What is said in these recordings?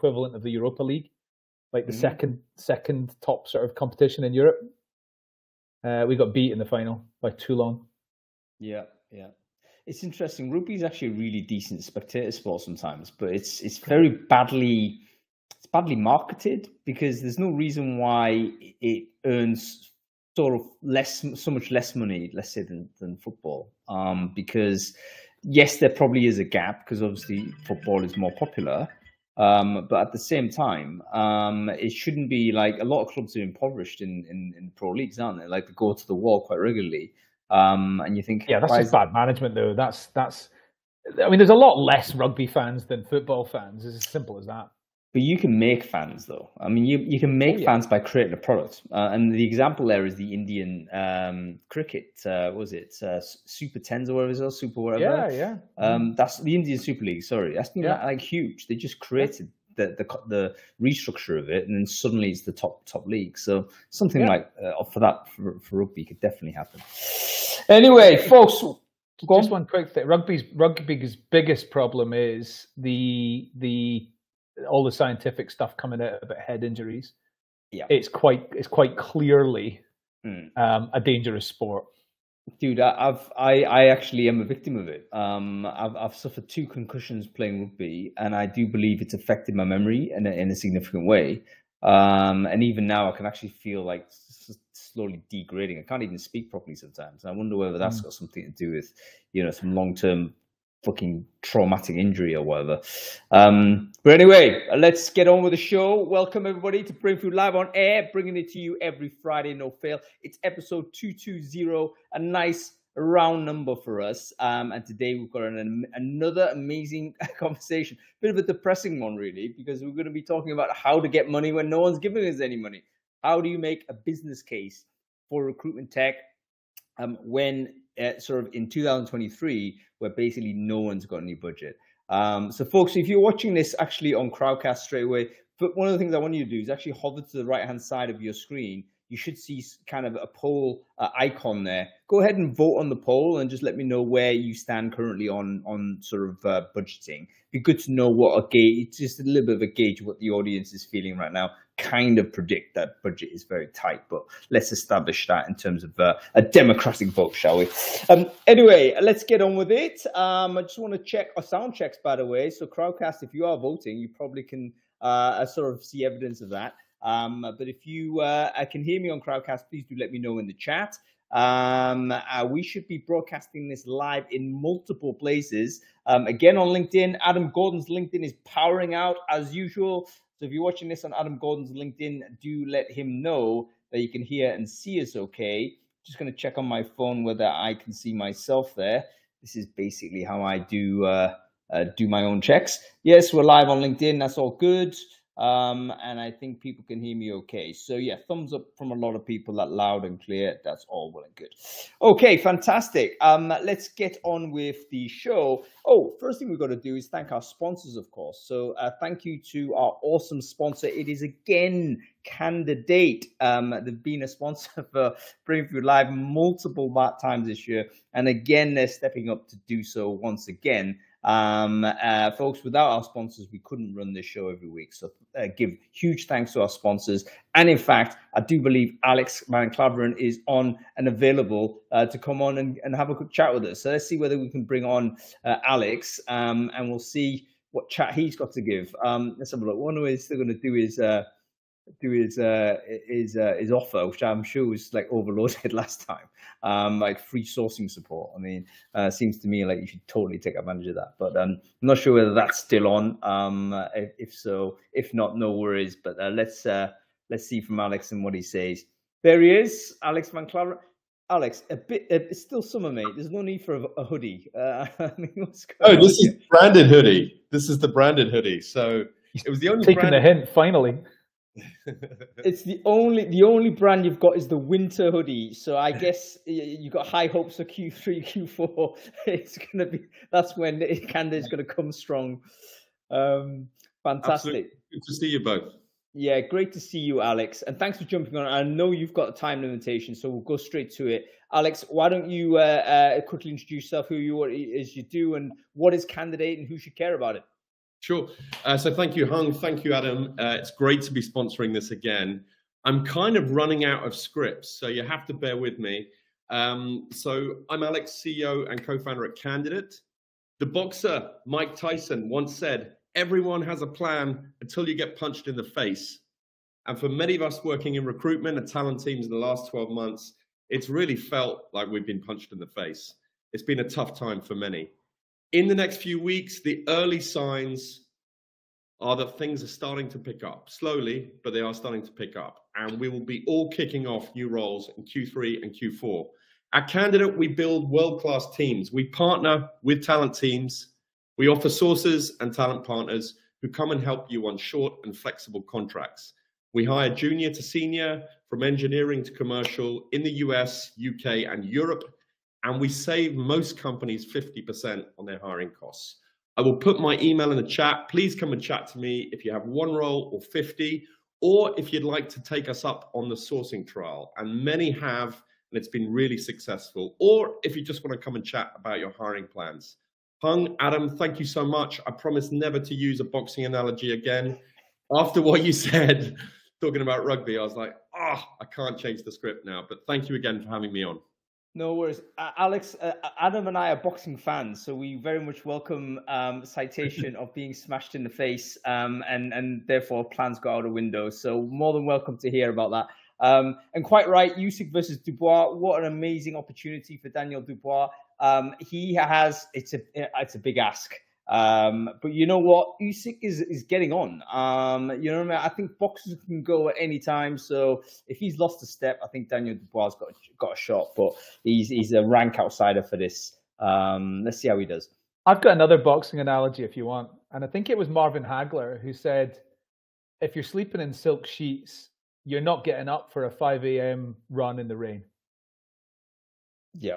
equivalent of the Europa League, like the mm-hmm. second second top sort of competition in Europe. Uh, we got beat in the final by Toulon. Yeah, yeah. It's interesting. Rugby is actually a really decent spectator sport sometimes, but it's it's very badly it's badly marketed because there's no reason why it earns sort of less so much less money, let's say, than, than football. Um, because yes, there probably is a gap because obviously football is more popular. Um, but at the same time, um, it shouldn't be like a lot of clubs are impoverished in, in, in pro leagues, aren't they? Like they go to the wall quite regularly. Um, and you think, yeah, that's just bad management, though. That's that's. I mean, there's a lot less rugby fans than football fans. It's as simple as that. But you can make fans, though. I mean, you you can make oh, yeah. fans by creating a product. Uh, and the example there is the Indian um, cricket. Uh, was it uh, Super Tens or whatever it is, Super whatever? Yeah, yeah. Um, that's the Indian Super League. Sorry, that's been yeah. like huge. They just created the, the the restructure of it, and then suddenly it's the top top league. So something like uh, for that for, for rugby could definitely happen. Anyway, folks, just one quick thing. Rugby's rugby's biggest problem is the the all the scientific stuff coming out about head injuries. Yeah, it's quite it's quite clearly mm. um, a dangerous sport. Dude, I've I I actually am a victim of it. Um, I've I've suffered two concussions playing rugby, and I do believe it's affected my memory in a, in a significant way. Um, and even now, I can actually feel like slowly degrading. I can't even speak properly sometimes. I wonder whether that's mm. got something to do with, you know, some long term fucking traumatic injury or whatever. Um, but anyway, let's get on with the show. Welcome everybody to Bring Brainfood Live on air, bringing it to you every Friday, no fail. It's episode 220, a nice round number for us. Um, and today we've got an, another amazing conversation, a bit of a depressing one, really, because we're going to be talking about how to get money when no one's giving us any money. How do you make a business case for recruitment tech um, when uh, sort of in 2023, where basically no one's got any budget? Um, so, folks, if you're watching this actually on Crowdcast straight away, but one of the things I want you to do is actually hover to the right hand side of your screen you should see kind of a poll uh, icon there. Go ahead and vote on the poll and just let me know where you stand currently on on sort of uh, budgeting. It'd be good to know what a gauge, just a little bit of a gauge what the audience is feeling right now. Kind of predict that budget is very tight, but let's establish that in terms of uh, a democratic vote, shall we? Um, anyway, let's get on with it. Um, I just want to check our sound checks, by the way. So, Crowdcast, if you are voting, you probably can uh, sort of see evidence of that. Um, but if you uh, can hear me on Crowdcast, please do let me know in the chat. Um, uh, we should be broadcasting this live in multiple places. Um, again, on LinkedIn, Adam Gordon's LinkedIn is powering out as usual. So if you're watching this on Adam Gordon's LinkedIn, do let him know that you can hear and see us okay. Just going to check on my phone whether I can see myself there. This is basically how I do uh, uh, do my own checks. Yes, we're live on LinkedIn. That's all good. Um, and I think people can hear me okay. So yeah, thumbs up from a lot of people. That loud and clear. That's all well and good. Okay, fantastic. Um, let's get on with the show. Oh, first thing we've got to do is thank our sponsors, of course. So uh, thank you to our awesome sponsor. It is again Kandidate. Um, they've been a sponsor for Brainfood Live multiple times this year, and again they're stepping up to do so once again. Um, uh, folks, without our sponsors, we couldn't run this show every week. So uh, give huge thanks to our sponsors. And in fact, I do believe Alex Van is on and available uh, to come on and, and have a quick chat with us. So let's see whether we can bring on uh, Alex um, and we'll see what chat he's got to give. Um, let's have a look. One way still going to do is uh, do his uh, his uh, his offer, which I'm sure was like overloaded last time, um, like free sourcing support. I mean, uh, seems to me like you should totally take advantage of that. But um, I'm not sure whether that's still on. Um, if, if so, if not, no worries. But uh, let's uh, let's see from Alex and what he says. There he is, Alex Van Klaveren. Alex, a bit. It's still summer, mate. There's no need for a, a hoodie. Uh, I mean, oh, this is branded hoodie. This is the branded hoodie. So it was the only taking the hint finally it's the only the only brand you've got is the winter hoodie. So I guess you've got high hopes for Q3, Q4. It's gonna be that's when Canada is gonna come strong. Um, fantastic. Absolutely. Good to see you both. Yeah, great to see you, Alex, and thanks for jumping on. I know you've got a time limitation, so we'll go straight to it. Alex, why don't you uh, uh, quickly introduce yourself, who you are, as you do, and what is Kandidate, and who should care about it? Sure. Uh, so thank you, Hung. Thank you, Adam. Uh, it's great to be sponsoring this again. I'm kind of running out of scripts, so you have to bear with me. Um, so I'm Alex, CEO and co-founder at Kandidate. The boxer Mike Tyson once said, "Everyone has a plan until you get punched in the face." And for many of us working in recruitment and talent teams in the last 12 months, it's really felt like we've been punched in the face. It's been a tough time for many. In the next few weeks, the early signs are that things are starting to pick up slowly, but they are starting to pick up. And we will be all kicking off new roles in Q3 and Q4. At Kandidate, we build world class teams. We partner with talent teams. We offer sources and talent partners who come and help you on short and flexible contracts. We hire junior to senior, from engineering to commercial in the US, UK, and Europe. And we save most companies 50% on their hiring costs. I will put my email in the chat. Please come and chat to me if you have one role or 50, or if you'd like to take us up on the sourcing trial. And many have, and it's been really successful. Or if you just want to come and chat about your hiring plans. Hung, Adam, thank you so much. I promise never to use a boxing analogy again. After what you said, talking about rugby, I was like, ah, oh, I can't change the script now. But thank you again for having me on. No worries, uh, Alex. Uh, Adam and I are boxing fans, so we very much welcome um, citation of being smashed in the face, um, and and therefore plans go out the window. So more than welcome to hear about that. Um, and quite right, Usyk versus Dubois. What an amazing opportunity for Daniel Dubois. Um, he has it's a it's a big ask. Um, but you know what? Usyk is is getting on. Um, you know what I mean? I think boxers can go at any time. So if he's lost a step, I think Daniel Dubois got got a shot. But he's he's a rank outsider for this. Um, let's see how he does. I've got another boxing analogy if you want, and I think it was Marvin Hagler who said, "If you're sleeping in silk sheets, you're not getting up for a 5 a.m. run in the rain." Yeah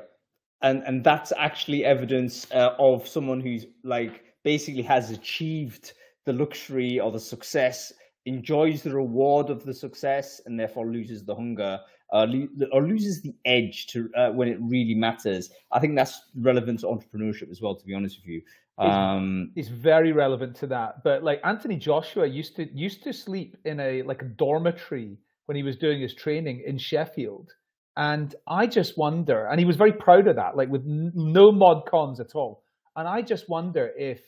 and and that's actually evidence uh, of someone who's like basically has achieved the luxury or the success enjoys the reward of the success and therefore loses the hunger uh, lo- or loses the edge to uh, when it really matters. I think that's relevant to entrepreneurship as well to be honest with you. Um, it's, it's very relevant to that. But like anthony joshua used to used to sleep in a like a dormitory when he was doing his training in sheffield and I just wonder, and he was very proud of that, like with no mod cons at all. And I just wonder if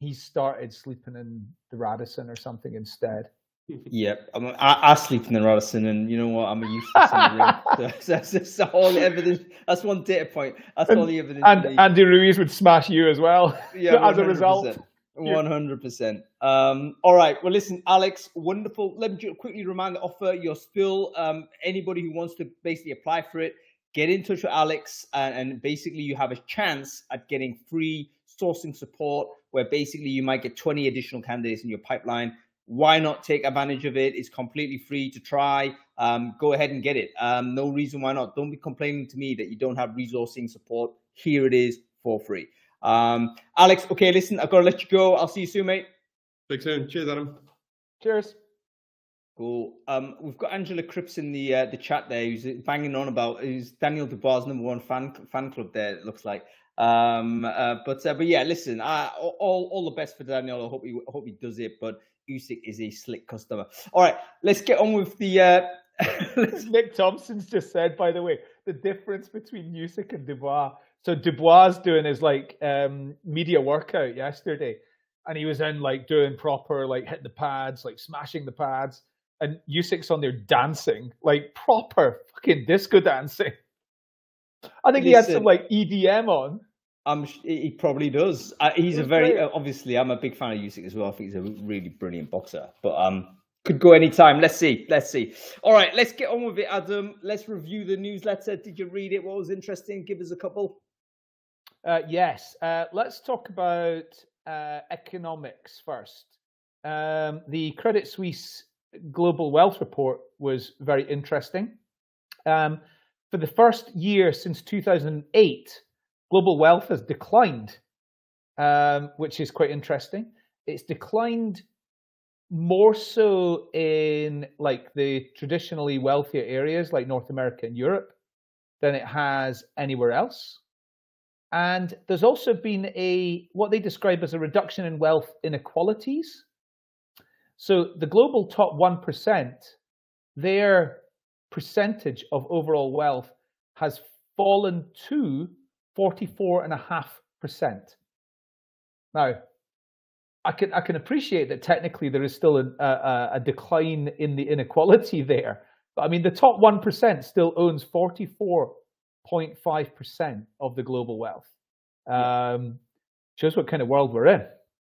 he started sleeping in the Radisson or something instead. Yep, I, mean, I, I sleep in the Radisson, and you know what? I'm a useless in the ring. So, that's, that's all the evidence. That's one data point. That's and, all the evidence. And Andy Ruiz would smash you as well. Yeah, as a result. One hundred percent. Um, all right. Well, listen, Alex. Wonderful. Let me quickly remind the offer. You're still um, anybody who wants to basically apply for it. Get in touch with Alex, and, and basically you have a chance at getting free sourcing support, where basically you might get twenty additional candidates in your pipeline. Why not take advantage of it? It's completely free to try. Um, go ahead and get it. Um, no reason why not. Don't be complaining to me that you don't have resourcing support. Here it is for free. Um, Alex, okay, listen, I've got to let you go. I'll see you soon, mate. Speak soon. Cheers, Adam. Cheers. Cool. Um, we've got Angela Cripps in the uh, the chat there, who's banging on about who's Daniel Dubois' number one fan fan club. There, it looks like. Um, uh, but uh, but yeah, listen, uh, all all the best for Daniel. I hope he I hope he does it. But Usyk is a slick customer. All right, let's get on with the. Uh, Nick Thompson's just said, by the way, the difference between Usyk and Dubois so Dubois doing his like um, media workout yesterday, and he was in like doing proper like hitting the pads, like smashing the pads, and Usyk's on there dancing like proper fucking disco dancing. I think he had some like EDM on. I'm he probably does. Uh, he's a very uh, obviously. I'm a big fan of Usyk as well. I think he's a really brilliant boxer, but um, could go anytime. Let's see. Let's see. All right, let's get on with it, Adam. Let's review the newsletter. Did you read it? What was interesting? Give us a couple. Uh, yes, uh, let's talk about uh, economics first. Um, the Credit Suisse Global Wealth Report was very interesting. Um, for the first year since 2008, global wealth has declined, um, which is quite interesting. It's declined more so in like the traditionally wealthier areas like North America and Europe than it has anywhere else. And there's also been a what they describe as a reduction in wealth inequalities. So the global top 1%, their percentage of overall wealth has fallen to 44.5%. Now, I can I can appreciate that technically there is still a, a, a decline in the inequality there, but I mean the top one percent still owns forty four 0.5% of the global wealth. Um, shows what kind of world we're in.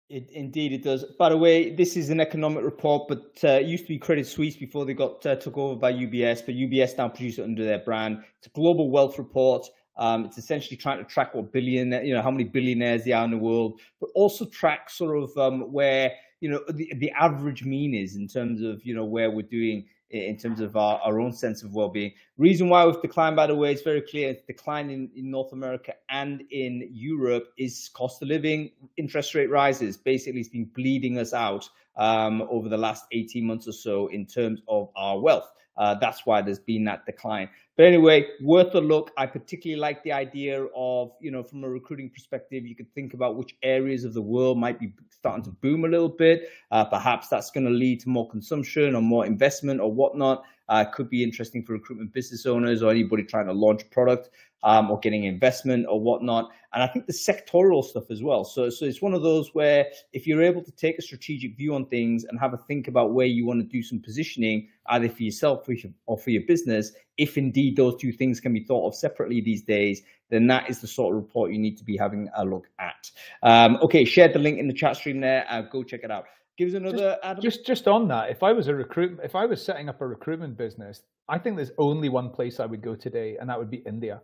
It, indeed, it does. By the way, this is an economic report, but uh, it used to be Credit Suisse before they got uh, took over by UBS. But UBS now produce it under their brand. It's a global wealth report. Um, it's essentially trying to track what billion, you know, how many billionaires there are in the world, but also track sort of um, where you know the, the average mean is in terms of you know where we're doing in terms of our, our own sense of well-being. Reason why we've declined, by the way, it's very clear. It's decline in, in North America and in Europe is cost of living, interest rate rises. Basically, it's been bleeding us out um, over the last 18 months or so in terms of our wealth. Uh, that's why there's been that decline. But anyway, worth a look. I particularly like the idea of, you know, from a recruiting perspective, you could think about which areas of the world might be starting to boom a little bit. Uh, perhaps that's going to lead to more consumption or more investment or whatnot. Uh, could be interesting for recruitment business owners or anybody trying to launch product um, or getting investment or whatnot. And I think the sectoral stuff as well. So, so it's one of those where if you're able to take a strategic view on things and have a think about where you want to do some positioning, either for yourself or for your business, if indeed those two things can be thought of separately these days, then that is the sort of report you need to be having a look at. Um, okay, share the link in the chat stream there. Uh, go check it out. Give us another just, just, just on that. If I was a recruit, if I was setting up a recruitment business, I think there's only one place I would go today, and that would be India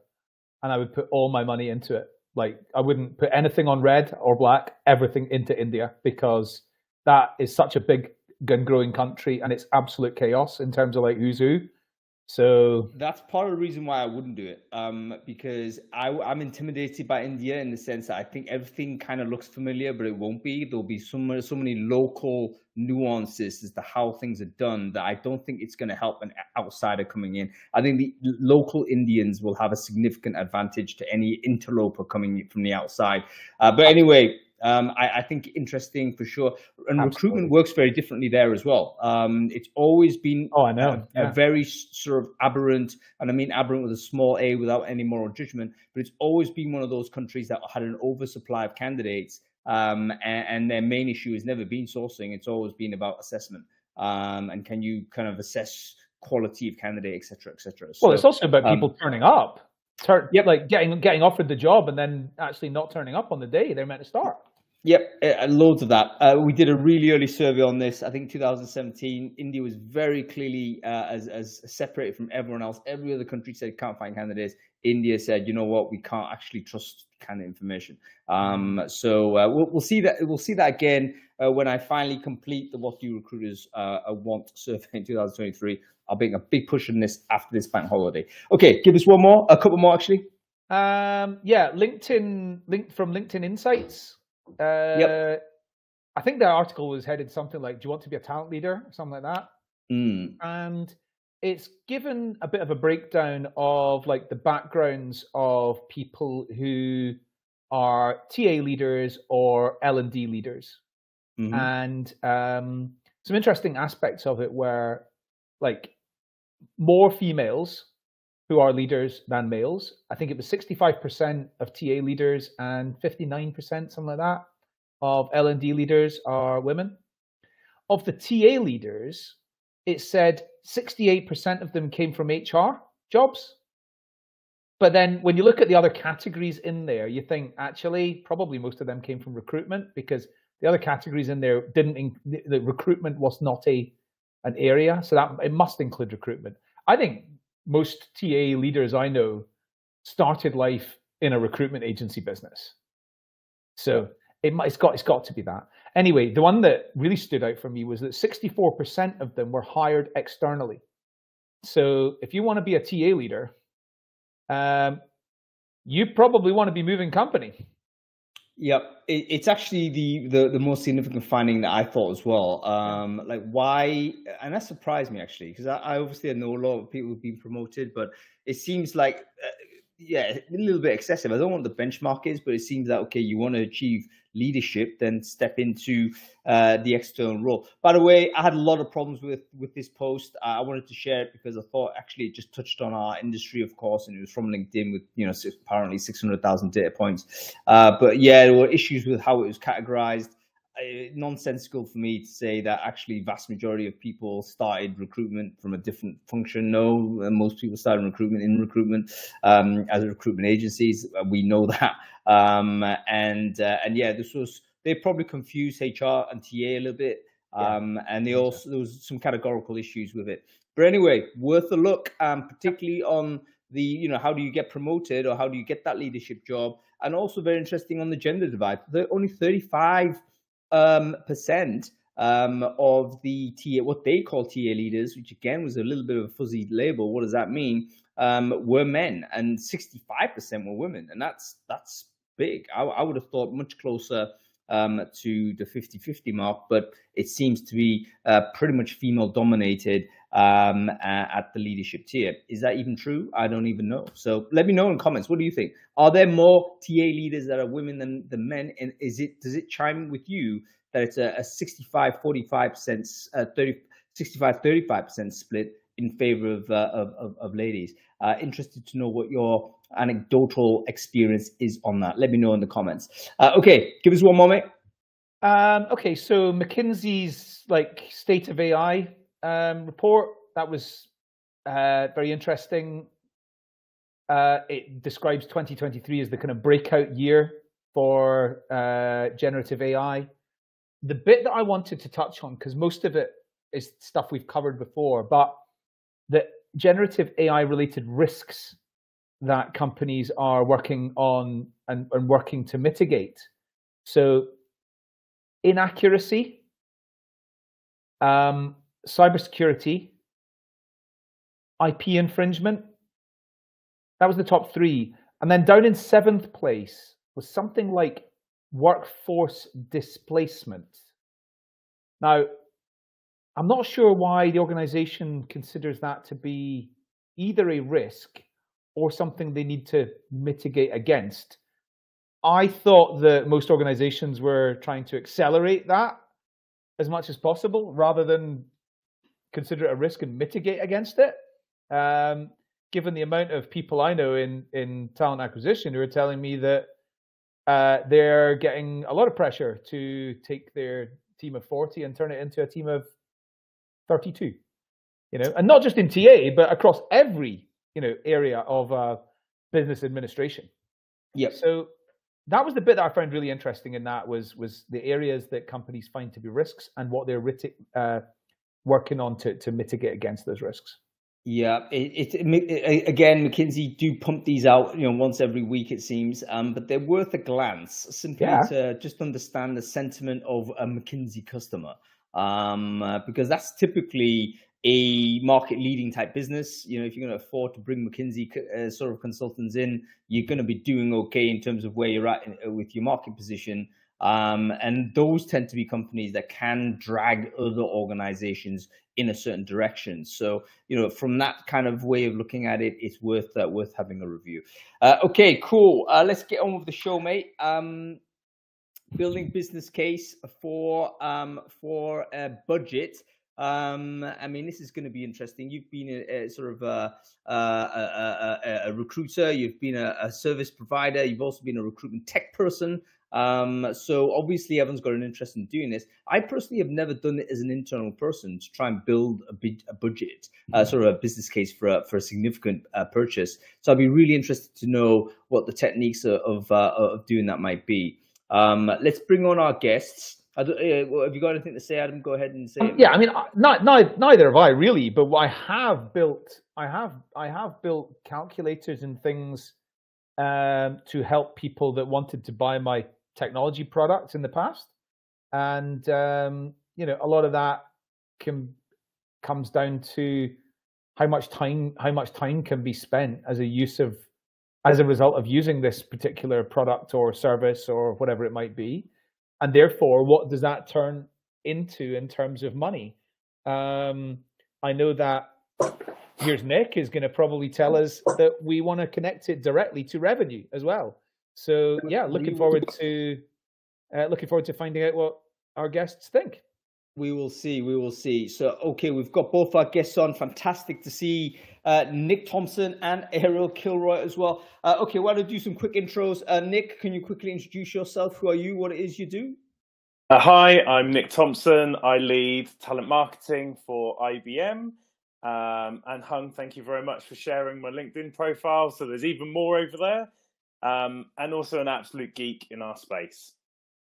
and I would put all my money into it. Like I wouldn't put anything on red or black, everything into India because that is such a big gun growing country and it's absolute chaos in terms of like who's who. So that's part of the reason why I wouldn't do it. Um, because I, I'm intimidated by India in the sense that I think everything kind of looks familiar, but it won't be. There'll be so many, so many local nuances as to how things are done that I don't think it's going to help an outsider coming in. I think the local Indians will have a significant advantage to any interloper coming from the outside. Uh, but anyway, um, I, I, think interesting for sure. And Absolutely. recruitment works very differently there as well. Um, it's always been oh, I know. A, yeah. a, very sort of aberrant, and I mean aberrant with a small a without any moral judgment, but it's always been one of those countries that had an oversupply of candidates. Um, and, and, their main issue has never been sourcing. It's always been about assessment. Um, and can you kind of assess quality of candidate, et cetera, et cetera. So, well, it's also about um, people turning up. Turn, yep. like getting getting offered the job and then actually not turning up on the day they're meant to start. Yep, uh, loads of that. Uh, we did a really early survey on this. I think 2017, India was very clearly uh, as as separated from everyone else. Every other country said can't find candidates. India said, you know what, we can't actually trust candidate information. Um, so uh, we'll, we'll see that we'll see that again uh, when I finally complete the What Do Recruiters uh, Want survey in 2023. I'll make a big push on this after this bank holiday. Okay, give us one more, a couple more actually. Um, yeah, LinkedIn, linked from LinkedIn Insights. Uh, yep. I think the article was headed something like, "Do you want to be a talent leader?" something like that. Mm. And it's given a bit of a breakdown of like the backgrounds of people who are TA leaders or L and D leaders, mm-hmm. and um, some interesting aspects of it were like more females who are leaders than males. I think it was 65% of TA leaders and 59%, something like that, of L&D leaders are women. Of the TA leaders, it said 68% of them came from HR jobs. But then when you look at the other categories in there, you think actually probably most of them came from recruitment because the other categories in there didn't the recruitment was not a an area, so that it must include recruitment. I think most TA leaders I know started life in a recruitment agency business. So it, has got it's got to be that. Anyway, the one that really stood out for me was that 64% of them were hired externally. So if you want to be a TA leader, um, you probably want to be moving company. Yep, it, it's actually the, the the most significant finding that I thought as well. Um, like why, and that surprised me actually because I, I, obviously know a lot of people been promoted, but it seems like uh, yeah, a little bit excessive. I don't want the benchmark is, but it seems that okay, you want to achieve leadership, then step into uh, the external role. By the way, I had a lot of problems with with this post. I wanted to share it because I thought actually it just touched on our industry, of course, and it was from LinkedIn with you know apparently six hundred thousand data points. Uh, but yeah, there were issues with how it was categorized nonsensical for me to say that actually vast majority of people started recruitment from a different function. No, most people started recruitment in recruitment um, as recruitment agencies. Uh, we know that, um, and uh, and yeah, this was they probably confused HR and TA a little bit, um, yeah. and they also there was some categorical issues with it. But anyway, worth a look, um, particularly on the you know how do you get promoted or how do you get that leadership job, and also very interesting on the gender divide. There are only thirty five um, percent um, of the TA, what they call TA leaders, which again was a little bit of a fuzzy label. What does that mean? Um, were men, and 65% were women, and that's that's big. I, I would have thought much closer um, to the 50-50 mark, but it seems to be uh, pretty much female dominated um, at the leadership tier. Is that even true? I don't even know. So let me know in comments. What do you think? Are there more TA leaders that are women than, than men? And is it does it chime with you that it's a, a 65 45%, uh, 30, 65 35% split in favor of, uh, of, of, of, ladies? Uh, interested to know what your anecdotal experience is on that. Let me know in the comments. Uh, okay, give us one moment. Um, okay, so McKinsey's like state of AI um, report. That was uh, very interesting. Uh, it describes 2023 as the kind of breakout year for uh, generative AI. The bit that I wanted to touch on, because most of it is stuff we've covered before, but the generative AI related risks that companies are working on and, and working to mitigate. So, inaccuracy, um, cybersecurity, IP infringement. That was the top three. And then down in seventh place was something like workforce displacement. Now, I'm not sure why the organization considers that to be either a risk or something they need to mitigate against. I thought that most organizations were trying to accelerate that as much as possible rather than consider it a risk and mitigate against it. Um, given the amount of people I know in in talent acquisition who are telling me that uh, they're getting a lot of pressure to take their team of 40 and turn it into a team of 32 you know and not just in ta but across every you know area of uh, business administration yeah so that was the bit that i found really interesting in that was was the areas that companies find to be risks and what they're uh, working on to to mitigate against those risks. Yeah, it, it, again, McKinsey do pump these out, you know, once every week it seems, um, but they're worth a glance simply yeah. to just understand the sentiment of a McKinsey customer, um, uh, because that's typically a market leading type business. You know, if you're going to afford to bring McKinsey uh, sort of consultants in, you're going to be doing okay in terms of where you're at in, with your market position. Um, and those tend to be companies that can drag other organizations in a certain direction. So, you know, from that kind of way of looking at it, it's worth uh, worth having a review. Uh, okay, cool. Uh, let's get on with the show, mate. Um, building business case for um, for a budget. Um, I mean, this is going to be interesting. You've been a, a sort of a, a, a, a recruiter. You've been a, service provider. You've also been a recruitment tech person. Um, so obviously, everyone's got an interest in doing this. I personally have never done it as an internal person to try and build a, big, a budget, uh, mm-hmm. sort of a business case for a, for a significant uh, purchase. So I'd be really interested to know what the techniques of uh, of doing that might be. Um, let's bring on our guests. Uh, have you got anything to say, Adam? Go ahead and say. Um, yeah, I mean, not, not, neither have I really, but I have built, I have, I have built calculators and things um, to help people that wanted to buy my technology products in the past, and um, you know a lot of that can comes down to how much time how much time can be spent as a use of as a result of using this particular product or service or whatever it might be. And therefore what does that turn into in terms of money? Um, i know that here's Nick is going to probably tell us that we want to connect it directly to revenue as well. So yeah, looking forward to uh, looking forward to finding out what our guests think. We will see. We will see. So, okay, we've got both our guests on. Fantastic to see uh, Nick Thompson and Arielle Killroy as well. Uh, okay, why don't do some quick intros? Uh, Nick, can you quickly introduce yourself? Who are you? What it is you do? Uh, hi, I'm Nick Thompson. I lead talent marketing for IBM. Um, and Hung, thank you very much for sharing my LinkedIn profile. So there's even more over there. Um, and also an absolute geek in our space.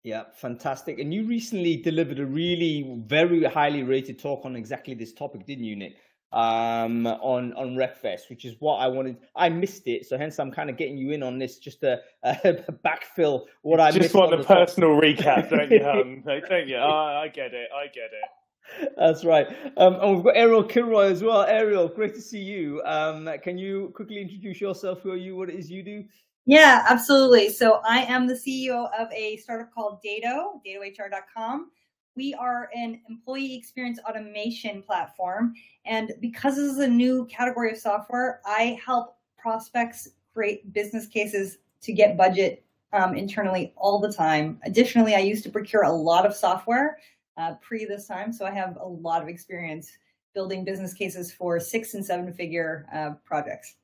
Yeah, fantastic. And you recently delivered a really very highly rated talk on exactly this topic, didn't you, Nick? Um, on on RecFest, which is what I wanted. I missed it, so hence I'm kind of getting you in on this, just to uh, backfill what I just want a personal recap, don't you? Um, don't you? Oh, I get it. I get it. That's right. Um, and we've got Arielle Killroy as well. Arielle, great to see you. Um, can you quickly introduce yourself? Who are you? What it is you do? Yeah, absolutely. So I am the CEO of a startup called Dado, dadohr.com. We are an employee experience automation platform. And because this is a new category of software, I help prospects create business cases to get budget um, internally all the time. Additionally, I used to procure a lot of software uh, pre this time. So I have a lot of experience building business cases for six and seven figure uh, projects.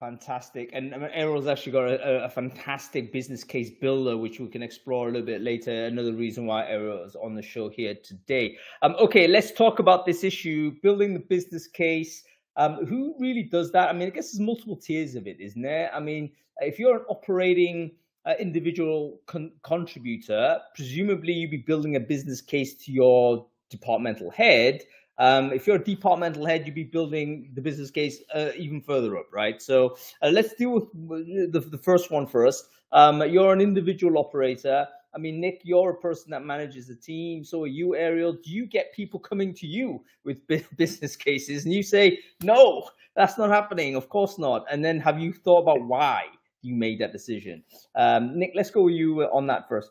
Fantastic. And Arielle's actually got a, a, fantastic business case builder, which we can explore a little bit later. Another reason why Arielle is on the show here today. Um, okay, let's talk about this issue building the business case. Um, who really does that? I mean, I guess there's multiple tiers of it, isn't there? I mean, if you're an operating uh, individual con- contributor, presumably you'd be building a business case to your departmental head. Um, if you're a departmental head, you'd be building the business case uh, even further up, right? So uh, let's deal with the, the first one first. Um, you're an individual operator. I mean, Nick, you're a person that manages a team. So are you, Arielle. Do you get people coming to you with business cases and you say, no, that's not happening? Of course not. And then have you thought about why you made that decision? Um, Nick, let's go with you on that first.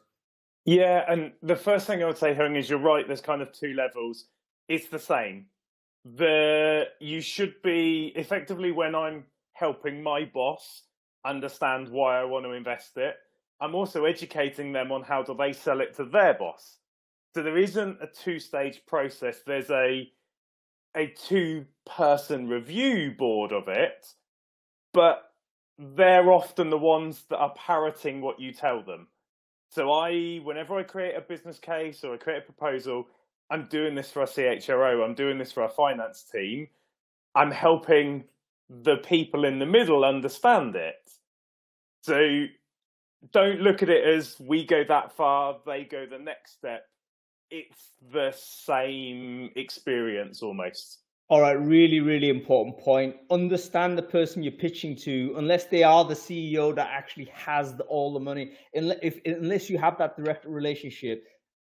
Yeah, and the first thing I would say, Hung, is you're right. There's kind of two levels it's the same. The you should be effectively when I'm helping my boss understand why I want to invest it. I'm also educating them on how do they sell it to their boss. So there isn't a two-stage process. There's a a two-person review board of it, but they're often the ones that are parroting what you tell them. So I, whenever I create a business case or I create a proposal, I'm doing this for our CHRO, I'm doing this for our finance team. I'm helping the people in the middle understand it. So don't look at it as we go that far, they go the next step. It's the same experience almost. All right, really, really important point. Understand the person you're pitching to, unless they are the CEO that actually has the, all the money. If, unless you have that direct relationship,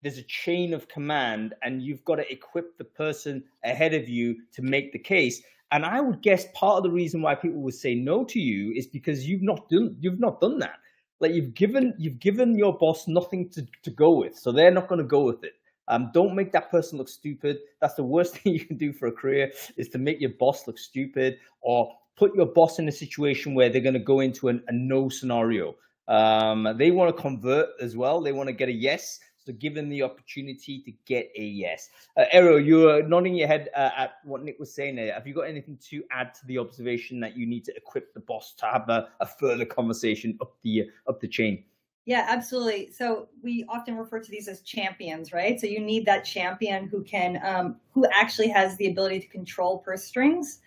there's a chain of command and you've got to equip the person ahead of you to make the case. And i would guess part of the reason why people would say no to you is because you've not done you've not done that. Like you've given you've given your boss nothing to, to go with so they're not going to go with it. Um, don't make that person look stupid. That's the worst thing you can do for a career is to make your boss look stupid or put your boss in a situation where they're going to go into an, a no scenario. Um, they want to convert as well. They want to get a yes so given the opportunity to get a yes. Uh, you're nodding your head uh, at what Nick was saying there. Have you got anything to add to the observation that you need to equip the boss to have a, a further conversation up the up the chain? Yeah, absolutely. So we often refer to these as champions, right? So you need that champion who can, um, who actually has the ability to control purse strings,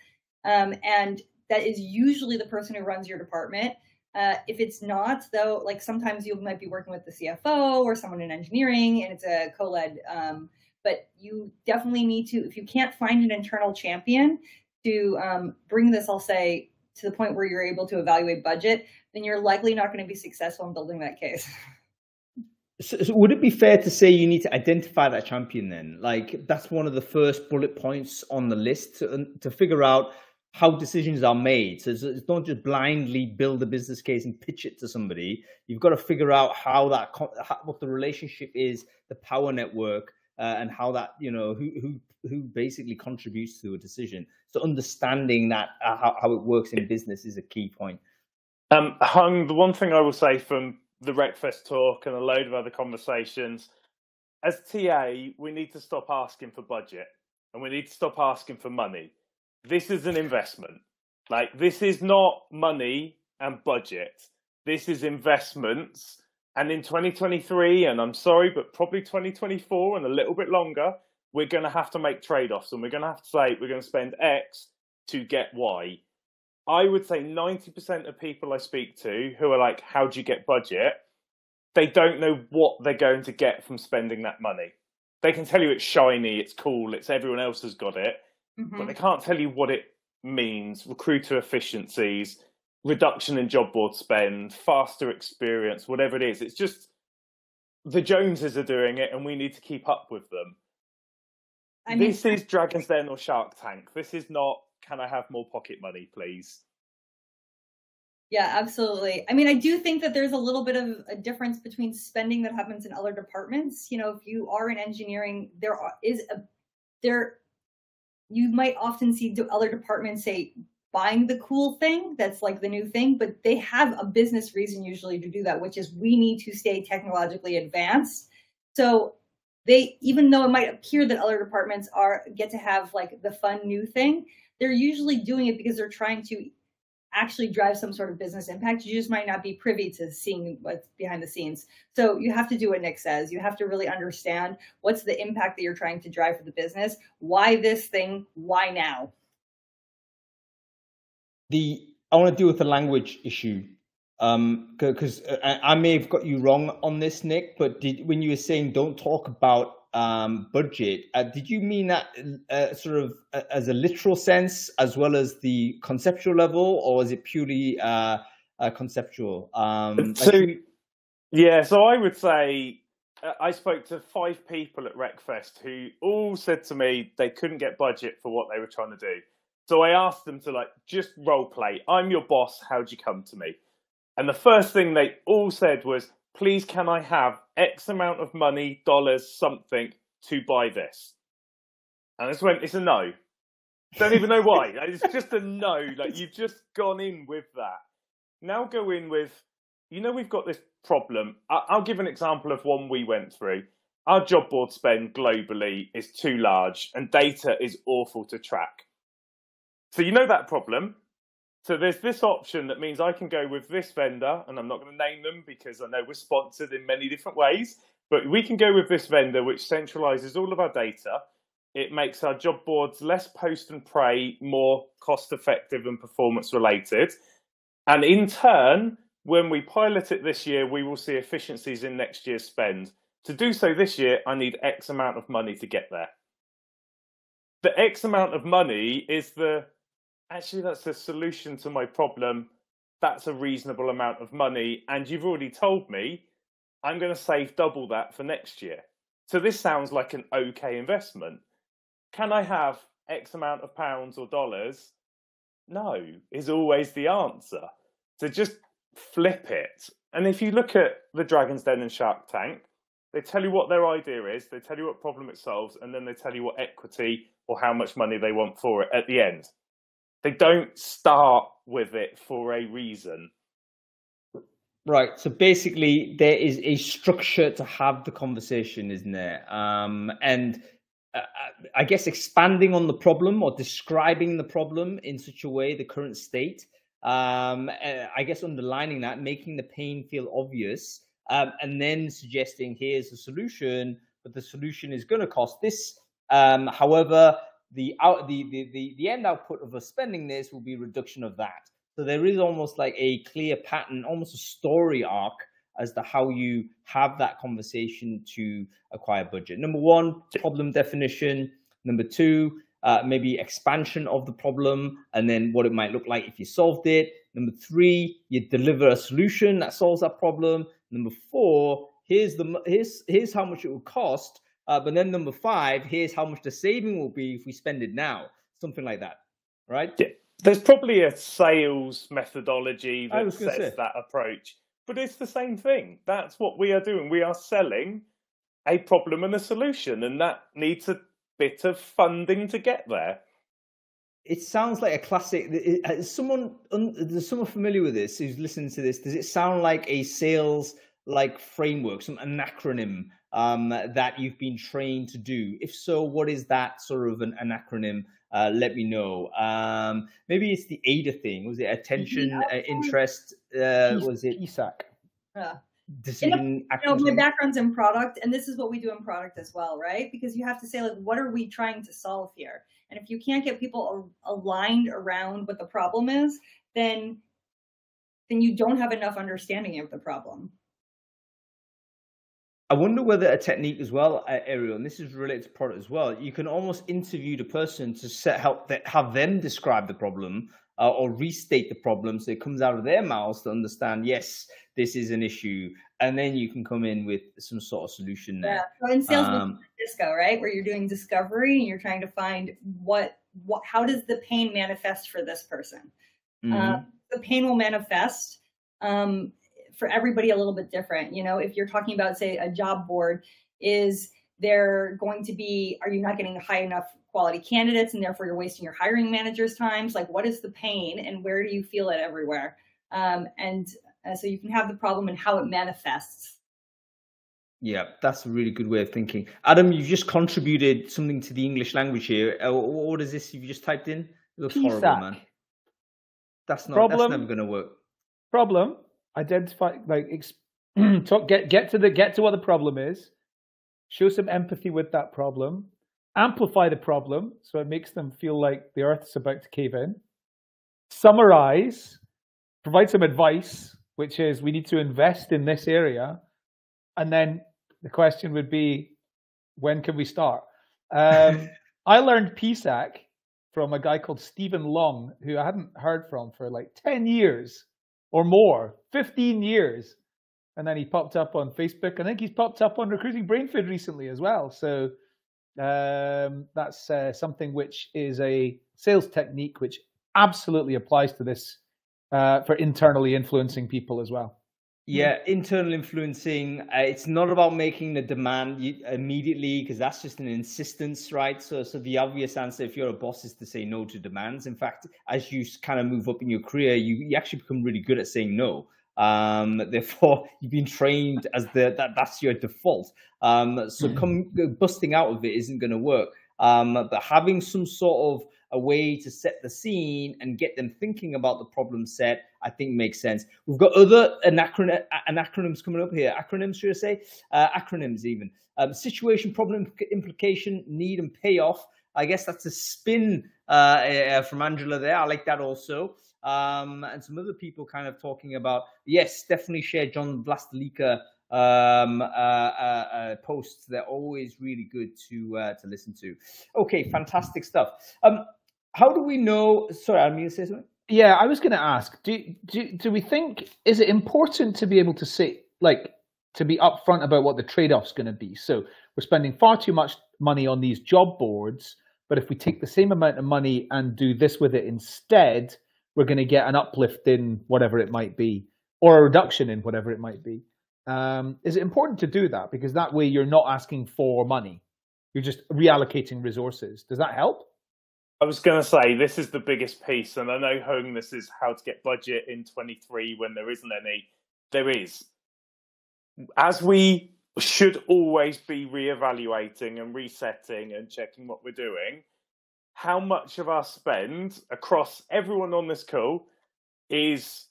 um, and that is usually the person who runs your department. Uh, if it's not, though, like sometimes you might be working with the CFO or someone in engineering and it's a co led. Um, but you definitely need to, if you can't find an internal champion to um, bring this, I'll say, to the point where you're able to evaluate budget, then you're likely not going to be successful in building that case. So, so, would it be fair to say you need to identify that champion then? Like that's one of the first bullet points on the list to, to figure out how decisions are made. So it's, it's, not just blindly build a business case and pitch it to somebody. You've got to figure out how that how, what the relationship is, the power network, uh, and how that you know who who who basically contributes to a decision. So understanding that uh, how how it works in business is a key point. Um, Hung, the one thing I will say from the RecFest talk and a load of other conversations, as TA, we need to stop asking for budget and we need to stop asking for money. This is an investment. Like this is not money and budget. This is investments. And in 2023, and I'm sorry, but probably 2024 and a little bit longer, we're going to have to make trade offs and we're going to have to say we're going to spend X to get Y. I would say 90% of people I speak to who are like, How do you get budget? They don't know what they're going to get from spending that money. They can tell you it's shiny, it's cool, it's everyone else has got it, mm-hmm. but they can't tell you what it means recruiter efficiencies, reduction in job board spend, faster experience, whatever it is. It's just the Joneses are doing it and we need to keep up with them. I mean, this is Dragon's Den or Shark Tank. This is not, can I have more pocket money, please? Yeah, absolutely. I mean, I do think that there's a little bit of a difference between spending that happens in other departments. You know, if you are in engineering, there is a there you might often see other departments say buying the cool thing that's like the new thing, but they have a business reason usually to do that, which is we need to stay technologically advanced. So they, even though it might appear that other departments are get to have like the fun new thing, they're usually doing it because they're trying to actually drive some sort of business impact. You just might not be privy to seeing what's behind the scenes. So you have to do what Nick says. You have to really understand what's the impact that you're trying to drive for the business. Why this thing? Why now? The I want to deal with the language issue because um, I, I, may have got you wrong on this, Nick. But did, when you were saying don't talk about um, budget. Uh, did you mean that uh, sort of uh, as a literal sense as well as the conceptual level, or is it purely uh, uh, conceptual? Um, so, like yeah, so I would say uh, I spoke to five people at RecFest who all said to me they couldn't get budget for what they were trying to do. So I asked them to like just role play. I'm your boss. How'd you come to me? And the first thing they all said was, please can I have X amount of money, dollars, something to buy this? And I just went, it's a no. Don't even know why. it's just a no. Like you've just gone in with that. Now go in with, you know, we've got this problem. I'll give an example of one we went through. Our job board spend globally is too large and data is awful to track. So you know that problem. So there's this option that means I can go with this vendor, and I'm not going to name them because I know we're sponsored in many different ways, but we can go with this vendor which centralizes all of our data. It makes our job boards less post and pray, more cost effective and performance related. And in turn, when we pilot it this year, we will see efficiencies in next year's spend. To do so this year, I need X amount of money to get there. The X amount of money is the actually, that's the solution to my problem. That's a reasonable amount of money. And you've already told me I'm going to save double that for next year. So this sounds like an okay investment. Can I have X amount of pounds or dollars? No, is always the answer. So just flip it. And if you look at the Dragon's Den and Shark Tank, they tell you what their idea is, they tell you what problem it solves, and then they tell you what equity or how much money they want for it at the end. They don't start with it for a reason. Right. So basically, there is a structure to have the conversation, isn't there? Um, and uh, I guess expanding on the problem or describing the problem in such a way, the current state. Um, uh, I guess underlining that, making the pain feel obvious, um, and then suggesting here's the solution, but the solution is going to cost this. Um, however, the out the, the the the end output of us spending this will be reduction of that. So there is almost like a clear pattern, almost a story arc as to how you have that conversation to acquire budget. Number one, problem definition. Number two, uh, maybe expansion of the problem and then what it might look like if you solved it. Number three, you deliver a solution that solves that problem. Number four, here's the here's here's how much it will cost uh, but then number five, here's how much the saving will be if we spend it now, something like that, right? Yeah. There's probably a sales methodology that sets say. that approach, but it's the same thing. That's what we are doing. We are selling a problem and a solution, and that needs a bit of funding to get there. It sounds like a classic. Is someone is someone familiar with this who's listening to this? Does it sound like a sales like framework, some an acronym um, that you've been trained to do? If so, what is that sort of an, an acronym? Uh, let me know. Um, maybe it's the AIDA thing. Was it attention, yeah. uh, interest? Uh, was it PSAC? Yeah decision you know, my background's in product and this is what we do in product as well right because you have to say like what are we trying to solve here and if you can't get people aligned around what the problem is then then you don't have enough understanding of the problem I wonder whether a technique as well, uh, Arielle, and this is related to product as well. You can almost interview the person to set help that have them describe the problem uh, or restate the problem, so it comes out of their mouths to understand. Yes, this is an issue, and then you can come in with some sort of solution there. Yeah, so in sales um, disco, right, where you're doing discovery and you're trying to find what what how does the pain manifest for this person. Mm-hmm. Uh, the pain will manifest um, for everybody a little bit different. You know, if you're talking about say a job board, is there going to be are you not getting high enough quality candidates and therefore you're wasting your hiring manager's times like what is the pain and where do you feel it everywhere um, and uh, so you can have the problem and how it manifests. Yeah, that's a really good way of thinking. Adam, you've just contributed something to the English language here. Uh, what is this you've just typed in? It looks PSAC. horrible, man. That's not. Problem, that's never going to work. Problem. Identify. Like, talk. Get get to the get to what the problem is. Show some empathy with that problem. Amplify the problem so it makes them feel like the earth is about to cave in. Summarize. Provide some advice which is we need to invest in this area. And then the question would be, when can we start? Um, I learned PSAC from a guy called Stephen Long, who I hadn't heard from for like 10 years or more, 15 years. And then he popped up on Facebook. I think he's popped up on Recruiting Brainfood recently as well. So um, that's uh, something which is a sales technique which absolutely applies to this uh, for internally influencing people as well. Yeah, internal influencing. Uh, it's not about making the demand immediately because that's just an insistence, right? So, so the obvious answer, if you're a boss, is to say no to demands. In fact, as you kind of move up in your career, you, you actually become really good at saying no. Um, therefore, you've been trained as the that that's your default. Um, so, mm-hmm. come busting out of it isn't going to work. Um, but having some sort of a way to set the scene and get them thinking about the problem set, I think makes sense. We've got other anachron- acronyms coming up here. Acronyms, should I say? Uh, acronyms, even. Um, situation, problem, implication, need, and payoff. I guess that's a spin uh, uh, from Angela there. I like that also. Um, and some other people kind of talking about, yes, definitely share John Vlastelica um, uh, uh, uh, posts. They're always really good to uh, to listen to. Okay, fantastic stuff. Um, how do we know? Sorry, I'm going to say something. Yeah, I was going to ask. Do, do do we think is it important to be able to say like to be upfront about what the trade-off's going to be? So we're spending far too much money on these job boards, but if we take the same amount of money and do this with it instead, we're going to get an uplift in whatever it might be, or a reduction in whatever it might be. Um, is it important to do that because that way you're not asking for money, you're just reallocating resources? Does that help? I was going to say this is the biggest piece, and I know Hung, this is how to get budget in 23 when there isn't any. There is. As we should always be reevaluating and resetting and checking what we're doing, how much of our spend across everyone on this call is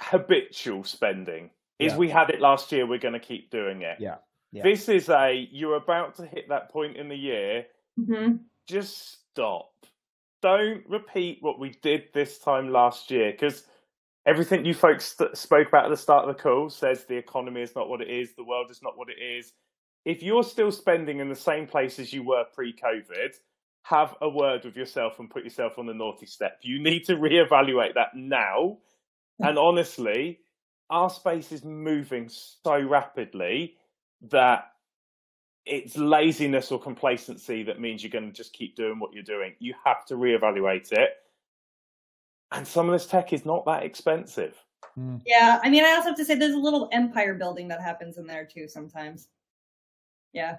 habitual spending? Is yeah. we had it last year, we're going to keep doing it. Yeah. yeah. This is a, you're about to hit that point in the year. Mm-hmm. Just stop. Don't repeat what we did this time last year because everything you folks st- spoke about at the start of the call says the economy is not what it is, the world is not what it is. If you're still spending in the same place as you were pre COVID, have a word with yourself and put yourself on the naughty step. You need to reevaluate that now. And honestly, our space is moving so rapidly that it's laziness or complacency that means you're going to just keep doing what you're doing. You have to reevaluate it. And some of this tech is not that expensive. Mm. Yeah, I mean, I also have to say there's a little empire building that happens in there too sometimes. Yeah.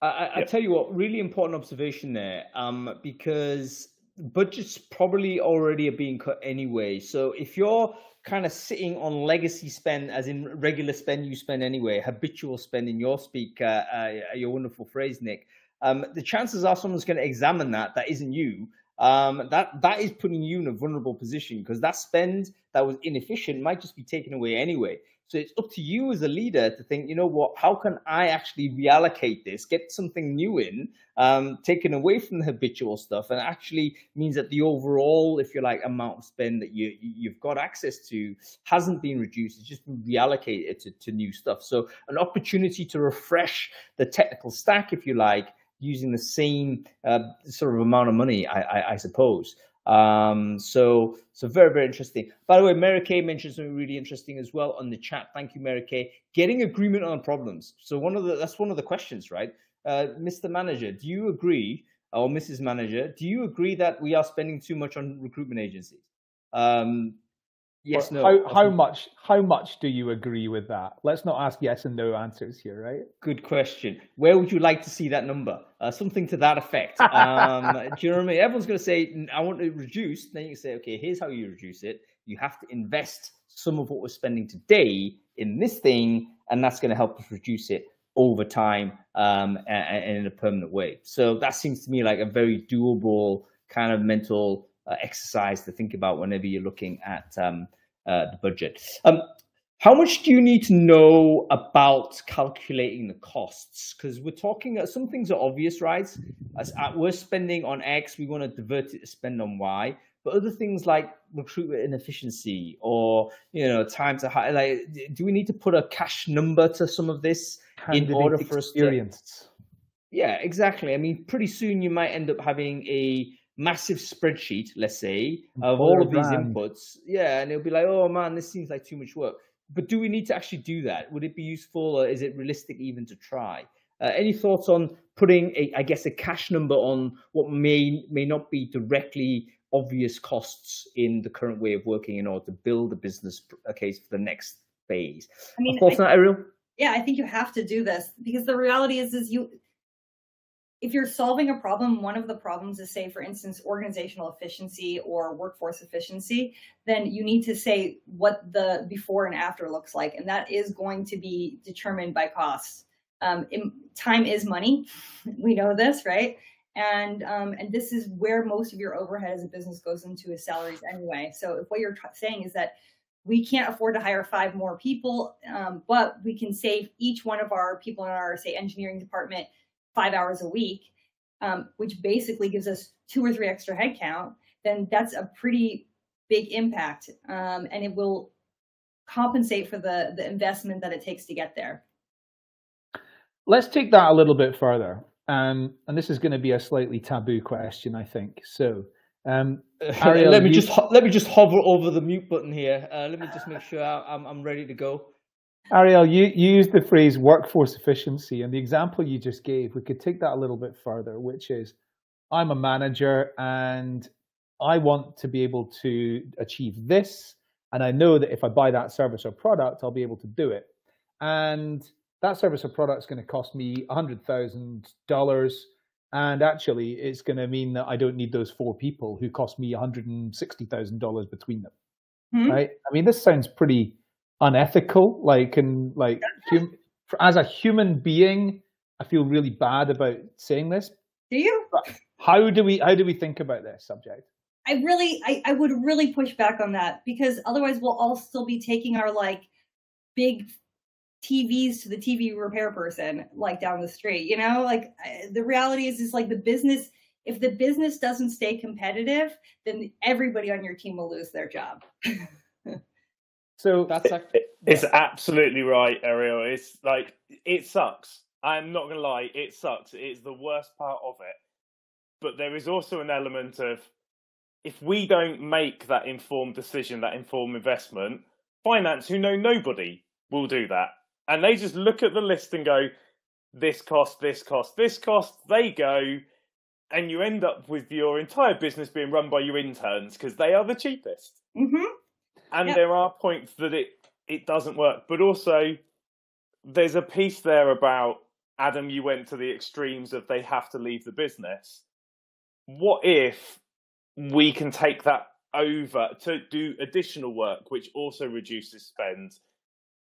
I, I, I tell you what, really important observation there, um, because budgets probably already are being cut anyway. So if you're kind of sitting on legacy spend, as in regular spend you spend anyway, habitual spend in your speak, uh, uh, your wonderful phrase, Nick, um, the chances are someone's going to examine that that isn't you um, that that is putting you in a vulnerable position because that spend that was inefficient might just be taken away anyway. So it's up to you as a leader to think, you know what, how can I actually reallocate this, get something new in, um, taken away from the habitual stuff, and actually means that the overall, if you like, amount of spend that you you've got access to hasn't been reduced. It's just been reallocated to, to new stuff. So an opportunity to refresh the technical stack, if you like, using the same uh, sort of amount of money, I, I, I suppose. Um, so, so very, very interesting. By the way, Mary Kay mentioned something really interesting as well on the chat. Thank you, Mary Kay. Getting agreement on problems. So one of the that's one of the questions, right? Uh, Mr. Manager, do you agree, or Mrs. Manager, do you agree that we are spending too much on recruitment agencies? Um, Yes, no. How, how much? How much do you agree with that? Let's not ask yes and no answers here, right? Good question. Where would you like to see that number? Uh, something to that effect. Um, do you know what I mean? Everyone's going to say, "I want to reduce." Then you say, "Okay, here's how you reduce it. You have to invest some of what we're spending today in this thing, and that's going to help us reduce it over time um, and, and in a permanent way." So that seems to me like a very doable kind of mental exercise to think about whenever you're looking at um, uh, the budget. Um, how much do you need to know about calculating the costs? Because we're talking, uh, some things are obvious, right? As uh, we're spending on X, we want to divert it to spend on Y. But other things like recruitment inefficiency or you know time to hire, like, do we need to put a cash number to some of this in order for us to? Yeah, exactly. I mean, pretty soon you might end up having a massive spreadsheet, let's say, of all of these inputs. Yeah, and it'll be like, oh man, this seems like too much work. But do we need to actually do that? Would it be useful, or is it realistic even to try? Uh, any thoughts on putting, a, I guess, a cash number on what may may not be directly obvious costs in the current way of working in order to build a business case for the next phase? I mean, thoughts I, on that, Arielle? Yeah, I think you have to do this because the reality is, is you if you're solving a problem, one of the problems is say, for instance, organizational efficiency or workforce efficiency, then you need to say what the before and after looks like. And that is going to be determined by costs. Um, time is money. we know this, right? And um, and this is where most of your overhead as a business goes into is salaries anyway. So if what you're saying is that we can't afford to hire five more people, um, but we can save each one of our people in our say engineering department five hours a week, um, which basically gives us two or three extra headcount, then that's a pretty big impact, um, and it will compensate for the the investment that it takes to get there. Let's take that a little bit further, um, and this is going to be a slightly taboo question, I think. So. Um, Arielle, let me you... just let me just hover over the mute button here. Uh, let me just make sure I'm I'm ready to go. Arielle, you, you used the phrase workforce efficiency, and the example you just gave, we could take that a little bit further, which is I'm a manager and I want to be able to achieve this. And I know that if I buy that service or product, I'll be able to do it. And that service or product is going to cost me $100,000. And actually, it's going to mean that I don't need those four people who cost me $160,000 between them. Mm-hmm. Right? I mean, this sounds pretty unethical. Like, and like, hum, as a human being, I feel really bad about saying this. Do you? how do we how do we think about this subject? I really, I, I would really push back on that because otherwise we'll all still be taking our like big TVs to the TV repair person like down the street. You know, like the reality is, is like the business. If the business doesn't stay competitive, then everybody on your team will lose their job. So that's it's absolutely right, Arielle. It's like it sucks. I'm not gonna lie, it sucks. It's the worst part of it. But there is also an element of if we don't make that informed decision, that informed investment, finance, who know nobody, will do that. And they just look at the list and go, this cost, this cost, this cost, they go, and you end up with your entire business being run by your interns because they are the cheapest. Mm-hmm and yep. there are points that it it doesn't work, but also there's a piece there about Adam, you went to the extremes of they have to leave the business. What if we can take that over to do additional work, which also reduces spend?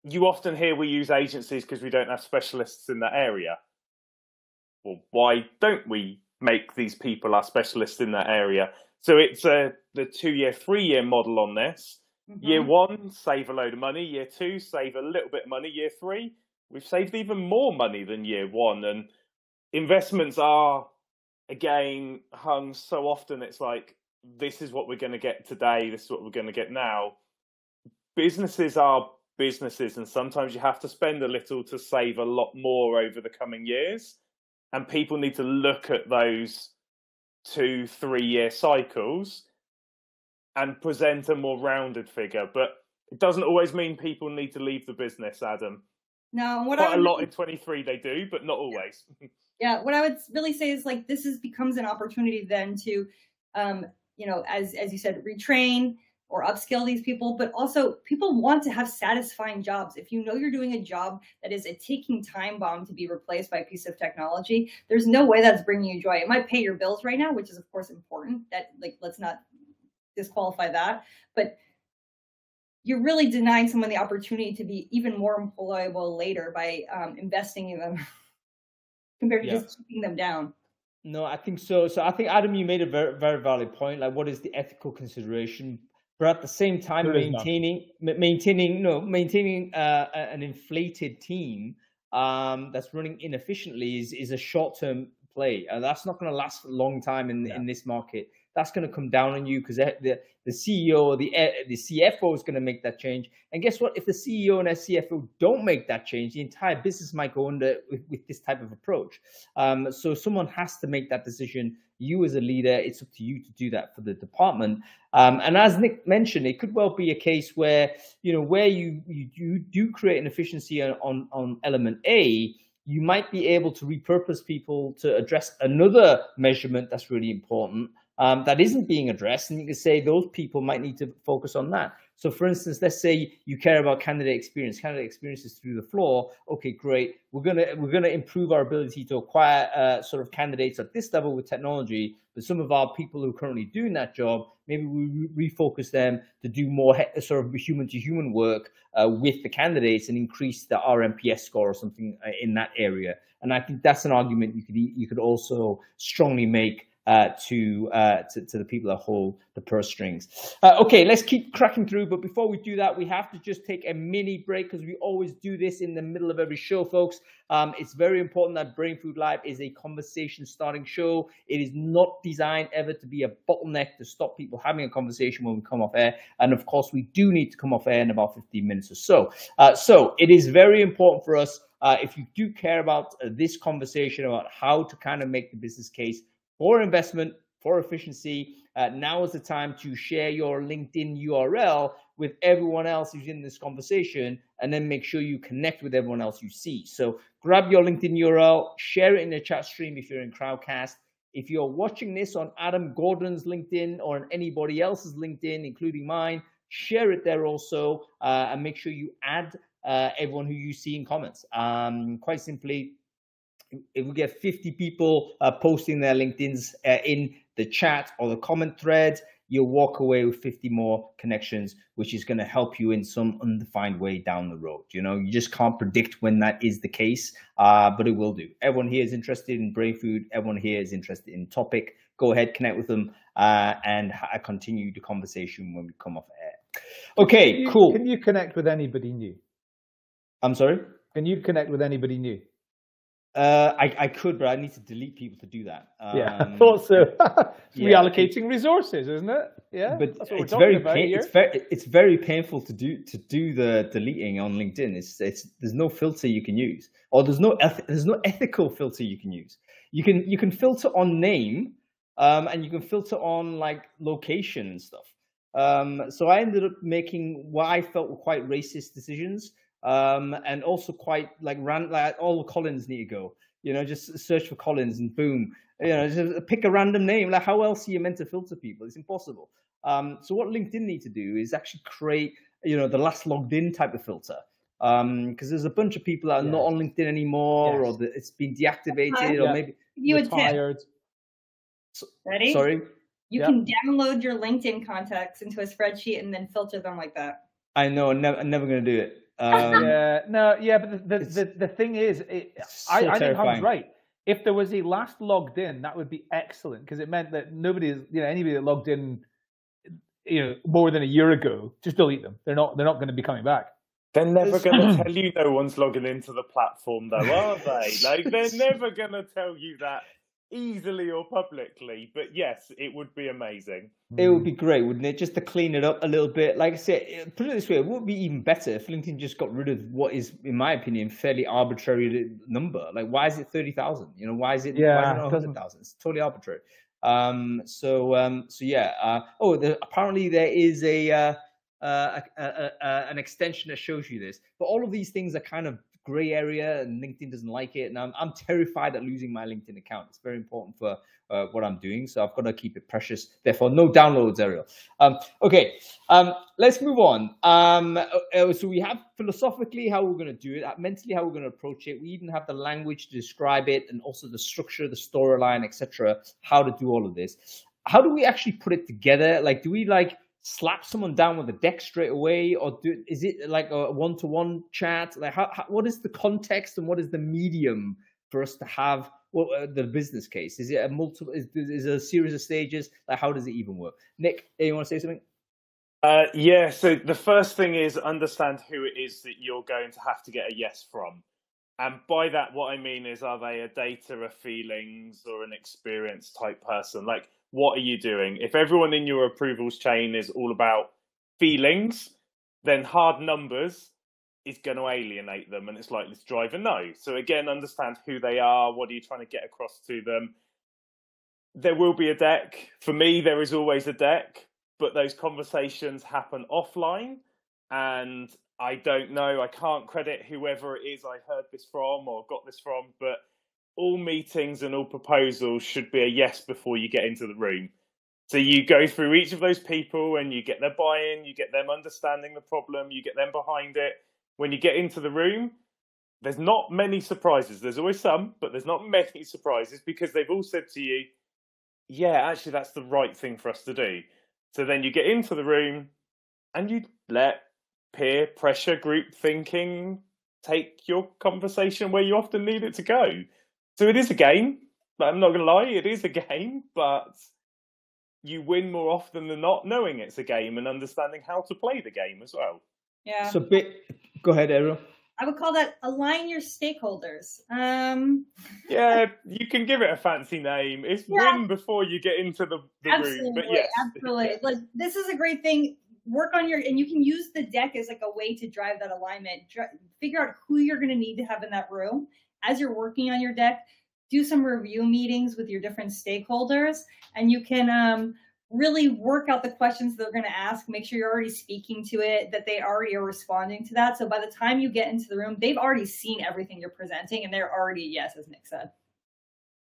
You often hear we use agencies because we don't have specialists in that area. Well, why don't we make these people our specialists in that area? So it's a the two year, three year model on this. Mm-hmm. Year one, save a load of money. Year two, save a little bit of money. Year three, we've saved even more money than year one. And investments are, again, hung so often it's like, this is what we're going to get today. This is what we're going to get now. Businesses are businesses, and sometimes you have to spend a little to save a lot more over the coming years. And people need to look at those two, three year cycles and present a more rounded figure. But it doesn't always mean people need to leave the business, Adam. No, what quite I a lot in 23 they do, but not always. yeah, what I would really say is like this is becomes an opportunity then to, um, you know, as as you said, retrain or upskill these people, but also people want to have satisfying jobs. If you know you're doing a job that is a ticking time bomb to be replaced by a piece of technology, there's no way that's bringing you joy. It might pay your bills right now, which is of course important. That like let's not disqualify that. But you're really denying someone the opportunity to be even more employable later by um, investing in them compared to yeah. just keeping them down. No, I think so. So I think Adam, you made a very very valid point. Like, what is the ethical consideration? But at the same time, maintaining maintaining no maintaining uh, an inflated team um, that's running inefficiently is is a short term play, and that's not going to last a long time in yeah. in this market that's going to come down on you because the, the CEO or the, eh, the CFO is going to make that change. And guess what? If the CEO and the CFO don't make that change, the entire business might go under with, with this type of approach. Um, so someone has to make that decision. You as a leader, it's up to you to do that for the department. Um, and as Nick mentioned, it could well be a case where, you know, where you, you, you do create an efficiency on, on, on element A, you might be able to repurpose people to address another measurement that's really important um, that isn't being addressed, and you can say those people might need to focus on that. So, for instance, let's say you care about candidate experience. Candidate experience is through the floor. Okay, great. We're gonna we're gonna improve our ability to acquire uh, sort of candidates at this level with technology. But some of our people who are currently doing that job, maybe we refocus them to do more sort of human to human work uh, with the candidates and increase the RMPS score or something uh, in that area. And I think that's an argument you could you could also strongly make uh, to, uh, to, to the people that hold the purse strings. Uh, okay, let's keep cracking through. But before we do that, we have to just take a mini break because we always do this in the middle of every show, folks. Um, it's very important that Brainfood Live is a conversation starting show. It is not designed ever to be a bottleneck to stop people having a conversation when we come off air. And of course, we do need to come off air in about 15 minutes or so. Uh, so it is very important for us. Uh, if you do care about this conversation about how to kind of make the business case for investment, for efficiency. Uh, now is the time to share your LinkedIn URL with everyone else who's in this conversation, and then make sure you connect with everyone else you see. So grab your LinkedIn URL, share it in the chat stream if you're in Crowdcast. If you're watching this on Adam Gordon's LinkedIn or on anybody else's LinkedIn, including mine, share it there also, uh, and make sure you add uh, everyone who you see in comments. Um, quite simply, if we get 50 people uh, posting their LinkedIn's uh, in the chat or the comment thread, you'll walk away with 50 more connections, which is going to help you in some undefined way down the road. You know, you just can't predict when that is the case, uh, but it will do. Everyone here is interested in brain food. Everyone here is interested in topic. Go ahead, connect with them, uh, and ha- continue the conversation when we come off air. Okay, can you, cool. Can you connect with anybody new? I'm sorry. Can you connect with anybody new? Uh, I, I could, but I need to delete people to do that. Um, yeah, I thought so. it's yeah, reallocating resources, isn't it? Yeah, but it's very pain, it's very it's very painful to do to do the deleting on LinkedIn. It's it's there's no filter you can use, or there's no eth- there's no ethical filter you can use. You can you can filter on name, um, and you can filter on like location and stuff. Um, so I ended up making what I felt were quite racist decisions um, and also quite like ran like all the Collins need to go. You know, just search for Collins and boom. You know, just pick a random name. Like, how else are you meant to filter people? It's impossible. Um, so what LinkedIn need to do is actually create, you know, the last logged in type of filter. Um, because there's a bunch of people that are not on LinkedIn anymore, Yes. or that it's been deactivated, Yeah. or maybe You would tip. Retired. Ready? sorry. You Yeah. can download your LinkedIn contacts into a spreadsheet and then filter them like that. I know, I'm never, I'm never gonna do it. Um, yeah, no, yeah, but the the, the, the thing is, it, it's I, so I think terrifying. Hans right. If there was a last logged in, that would be excellent because it meant that nobody is, you know, anybody that logged in, you know, more than a year ago, just delete them. They're not, they're not going to be coming back. They're never going to tell you no one's logging into the platform, though, are they? Like, they're never going to tell you that easily or publicly. But yes, it would be amazing. It would be great, wouldn't it? Just to clean it up a little bit. Like I said, eh, put it this way, it would be even better if LinkedIn just got rid of what is, in my opinion, fairly arbitrary number. Like, why is it thirty thousand? You know, why is it? why Yeah, it hundred thousand? It's totally arbitrary. Um. So. Um. So yeah. Uh. Oh. The, apparently there is a. Uh, uh, a, a, a, an extension that shows you this, but all of these things are kind of gray area, and LinkedIn doesn't like it. And I'm I'm terrified at losing my LinkedIn account. It's very important for uh, what I'm doing, so I've got to keep it precious. Therefore, no downloads, Arielle. Um, okay, um, let's move on. Um, uh, uh, so we have philosophically how we're going to do it, uh, mentally how we're going to approach it. We even have the language to describe it, and also the structure, the storyline, etc. How to do all of this. How do we actually put it together? Like, do we like slap someone down with a deck straight away, or do, is it like a one-to-one chat? Like, how, how, what is the context and what is the medium for us to have? Well, uh, the business case is it a multiple? Is, is a series of stages? Like, how does it even work? Nick, you want to say something? Uh, yeah, so the first thing is understand who it is that you're going to have to get a yes from. And by that, what I mean is, are they a data, a feelings, or an experience type person? Like, what are you doing? If everyone in your approvals chain is all about feelings, then hard numbers is going to alienate them and it's likely to drive a no. So, again, understand who they are. What are you trying to get across to them? There will be a deck. For me, there is always a deck but those conversations happen offline and i don't know i can't credit whoever it is i heard this from or got this from but all meetings and all proposals should be a yes before you get into the room. So you go through each of those people and you get their buy-in you get them understanding the problem you get them behind it. When you get into the room there's not many surprises. There's always some but there's not many surprises because they've all said to you yeah actually that's the right thing for us to do. So then you get into the room and you let peer pressure group thinking take your conversation where you often need it to go. So it is a game. But I'm not going to lie, it is a game, but you win more often than not knowing it's a game and understanding how to play the game as well. Yeah. So, bit, go ahead, Arielle. I would call that align your stakeholders. Um, Yeah, you can give it a fancy name. It's Yeah. win before you get into the, the absolutely, room. But yes, absolutely. Like this is a great thing. Work on your, and you can use the deck as like a way to drive that alignment. Dri- figure out who you're going to need to have in that room as you're working on your deck. Do some review meetings with your different stakeholders, and you can um, really work out the questions they're going to ask. Make sure you're already speaking to it, that they already are responding to that. So by the time you get into the room, they've already seen everything you're presenting, and they're already yes, as Nick said.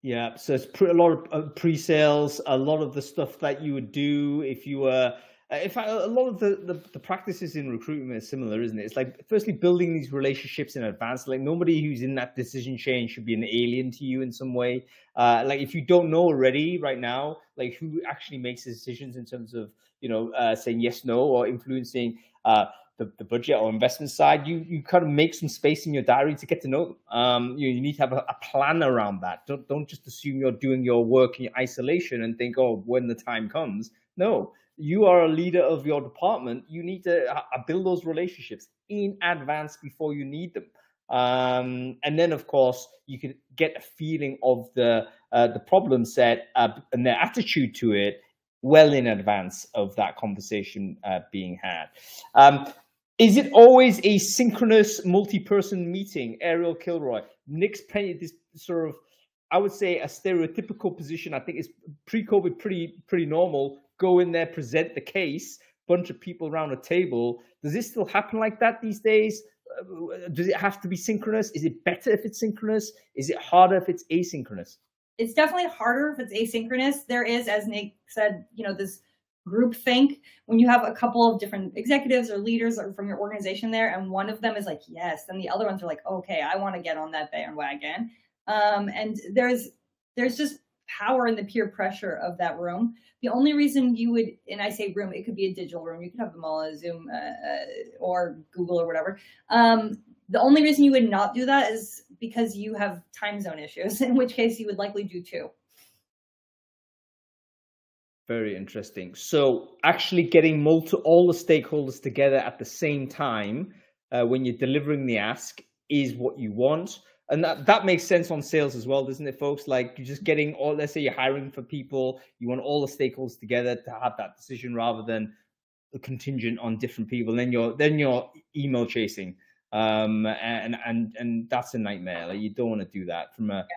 Yeah, so it's pre- a lot of uh, pre-sales, a lot of the stuff that you would do if you were. Uh, in fact, a lot of the, the, the practices in recruitment is similar, isn't it? It's like firstly building these relationships in advance. Like nobody who's in that decision chain should be an alien to you in some way. Uh, like if you don't know already right now, like who actually makes the decisions in terms of you know uh, saying yes, no, or influencing uh, the, the budget or investment side, you you kind of make some space in your diary to get to know them. Um, you, you need to have a, a plan around that. Don't don't just assume you're doing your work in isolation and think, oh, when the time comes. No, you are a leader of your department. You need to uh, build those relationships in advance before you need them. Um, and then, of course, you can get a feeling of the uh, the problem set uh, and their attitude to it well in advance of that conversation uh, being had. Um, is it always a synchronous multi-person meeting? Arielle Killroy, Nick's painted this sort of, I would say, a stereotypical position. I think it's pre-COVID pretty pretty normal. Go in there, present the case, bunch of people around a table. Does this still happen like that these days? Uh, Does it have to be synchronous? Is it better if it's synchronous? Is it harder if it's asynchronous? it's definitely harder if it's asynchronous. There is, as Nick said, you know, this group think when you have a couple of different executives or leaders from your organization there and one of them is like yes then the other ones are like okay i want to get on that bandwagon um, and there's there's just power and the peer pressure of that room the only reason you would and i say room it could be a digital room you could have them all a zoom uh, uh, or google or whatever um, the only reason you would not do that is because you have time zone issues in which case you would likely do two very interesting. So actually getting multi all the stakeholders together at the same time uh, when you're delivering the ask is what you want. And that, that makes sense on sales as well, doesn't it, folks? Like you're just getting all, let's say you're hiring for people, you want all the stakeholders together to have that decision rather than a contingent on different people. Then you're then you're email chasing. Um and and and that's a nightmare. Like you don't want to do that from a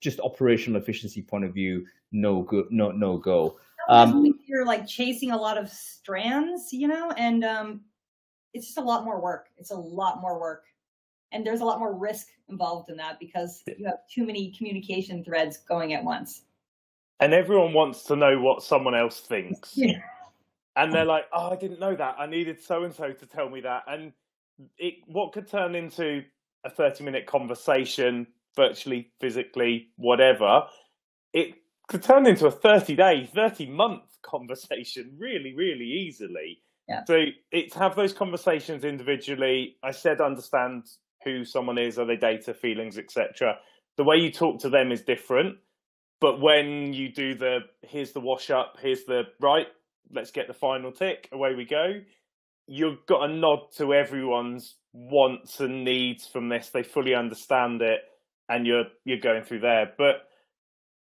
just operational efficiency point of view, no good no no go. Um, you're like chasing a lot of strands, you know, and um, it's just a lot more work. It's a lot more work, and there's a lot more risk involved in that because you have too many communication threads going at once. And everyone wants to know what someone else thinks. Yeah. And they're like, "Oh, I didn't know that. I needed so and so to tell me that." And it what could turn into a 30 minute conversation virtually physically whatever it could turn into a 30 day, 30 month conversation really, really easily. Yeah. So it's have those conversations individually. I said understand who someone is, are they data, feelings, etc. The way you talk to them is different. But when you do the here's the wash up, here's the right, let's get the final tick, away we go. You've got a nod to everyone's wants and needs from this. They fully understand it and you're you're going through there. But